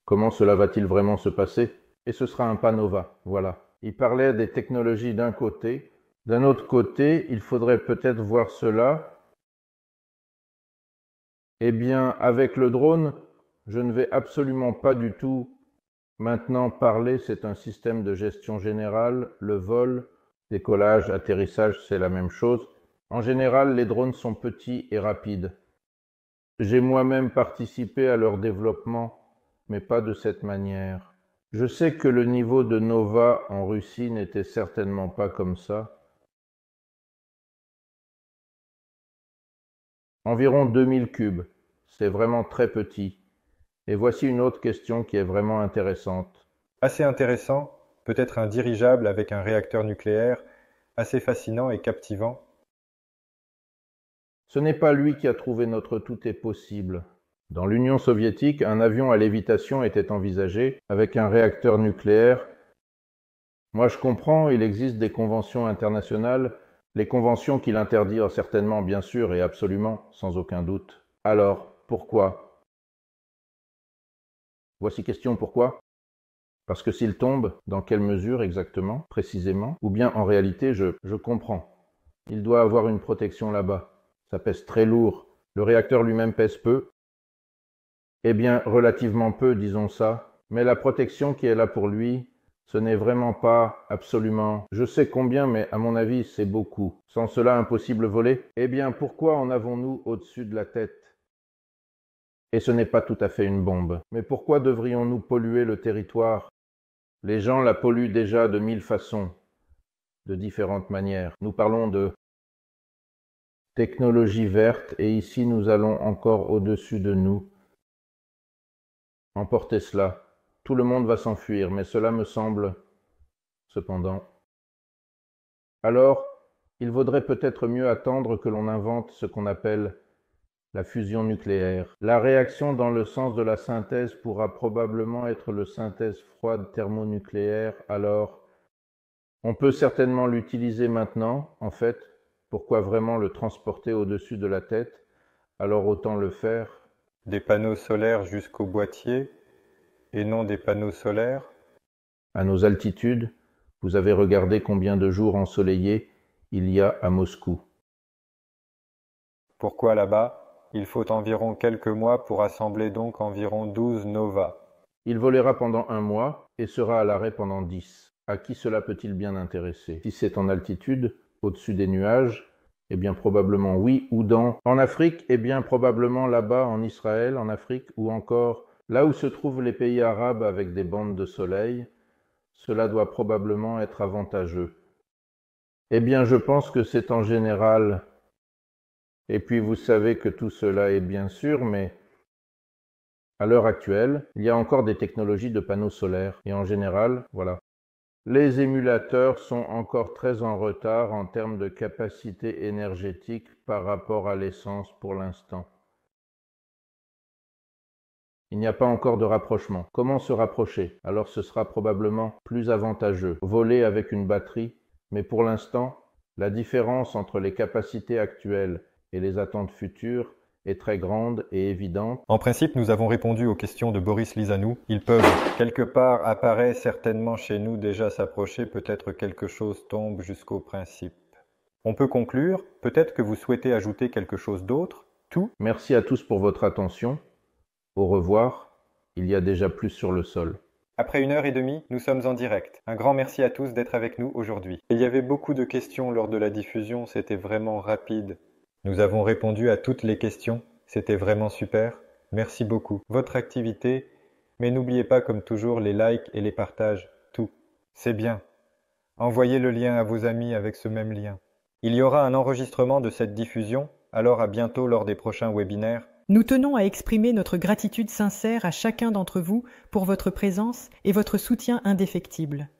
comment cela va-t-il vraiment se passer, et ce sera un panova, voilà. Il parlait des technologies d'un côté, d'un autre côté, il faudrait peut-être voir cela. Eh bien, avec le drone, je ne vais absolument pas du tout maintenant parler, c'est un système de gestion générale, le vol, décollage, atterrissage, c'est la même chose. En général, les drones sont petits et rapides. J'ai moi-même participé à leur développement, mais pas de cette manière. Je sais que le niveau de Nova en Russie n'était certainement pas comme ça, Environ 2000 cubes. C'est vraiment très petit. Et voici une autre question qui est vraiment intéressante. Assez intéressant, peut-être un dirigeable avec un réacteur nucléaire, assez fascinant et captivant. Ce n'est pas lui qui a trouvé notre tout est possible. Dans l'Union soviétique, un avion à lévitation était envisagé avec un réacteur nucléaire. Moi je comprends, il existe des conventions internationales les conventions qui l'interdisent certainement, bien sûr, et absolument, sans aucun doute. Alors, pourquoi? Voici question pourquoi Parce que s'il tombe, dans quelle mesure exactement, précisément? Ou bien en réalité, je, je comprends. Il doit avoir une protection là-bas. Ça pèse très lourd. Le réacteur lui-même pèse peu. Eh bien, relativement peu, disons ça. Mais la protection qui est là pour lui, ce n'est vraiment pas absolument. Je sais combien, mais à mon avis, c'est beaucoup. Sans cela, impossible voler? Eh bien, pourquoi en avons-nous au-dessus de la tête? Et ce n'est pas tout à fait une bombe. Mais pourquoi devrions-nous polluer le territoire? Les gens la polluent déjà de mille façons, de différentes manières. Nous parlons de technologie verte, et ici nous allons encore au-dessus de nous. Emportez cela. Tout le monde va s'enfuir, mais cela me semble, cependant. Alors, il vaudrait peut-être mieux attendre que l'on invente ce qu'on appelle la fusion nucléaire. La réaction dans le sens de la synthèse pourra probablement être le synthèse froide thermonucléaire, alors on peut certainement l'utiliser maintenant, en fait, pourquoi vraiment le transporter au-dessus de la tête? Alors autant le faire. Des panneaux solaires jusqu'au boîtier, et non des panneaux solaires? À nos altitudes, vous avez regardé combien de jours ensoleillés il y a à Moscou. Pourquoi là-bas? Il faut environ quelques mois pour assembler donc environ douze Nova. Il volera pendant un mois et sera à l'arrêt pendant dix. À qui cela peut-il bien intéresser? Si c'est en altitude, au-dessus des nuages, eh bien probablement oui, ou dans en Afrique, eh bien probablement là-bas en Israël, en Afrique, ou encore Là où se trouvent les pays arabes avec des bandes de soleil, cela doit probablement être avantageux. Eh bien, je pense que c'est en général. Et puis vous savez que tout cela est bien sûr, mais à l'heure actuelle, il y a encore des technologies de panneaux solaires. Et en général, voilà. Les émulateurs sont encore très en retard en termes de capacité énergétique par rapport à l'essence pour l'instant. Il n'y a pas encore de rapprochement. Comment se rapprocher? Alors ce sera probablement plus avantageux. Voler avec une batterie, mais pour l'instant, la différence entre les capacités actuelles et les attentes futures est très grande et évidente. En principe, nous avons répondu aux questions de Boris Lizanou. Ils peuvent, quelque part, apparaît certainement chez nous déjà s'approcher, peut-être quelque chose tombe jusqu'au principe. On peut conclure, peut-être que vous souhaitez ajouter quelque chose d'autre, tout? Merci à tous pour votre attention. Au revoir. Il y a déjà plus sur le sol. Après une heure et demie, nous sommes en direct. Un grand merci à tous d'être avec nous aujourd'hui. Il y avait beaucoup de questions lors de la diffusion, c'était vraiment rapide. Nous avons répondu à toutes les questions, c'était vraiment super. Merci beaucoup. Votre activité, mais n'oubliez pas comme toujours les likes et les partages, tout. C'est bien. Envoyez le lien à vos amis avec ce même lien. Il y aura un enregistrement de cette diffusion, alors à bientôt lors des prochains webinaires. Nous tenons à exprimer notre gratitude sincère à chacun d'entre vous pour votre présence et votre soutien indéfectible.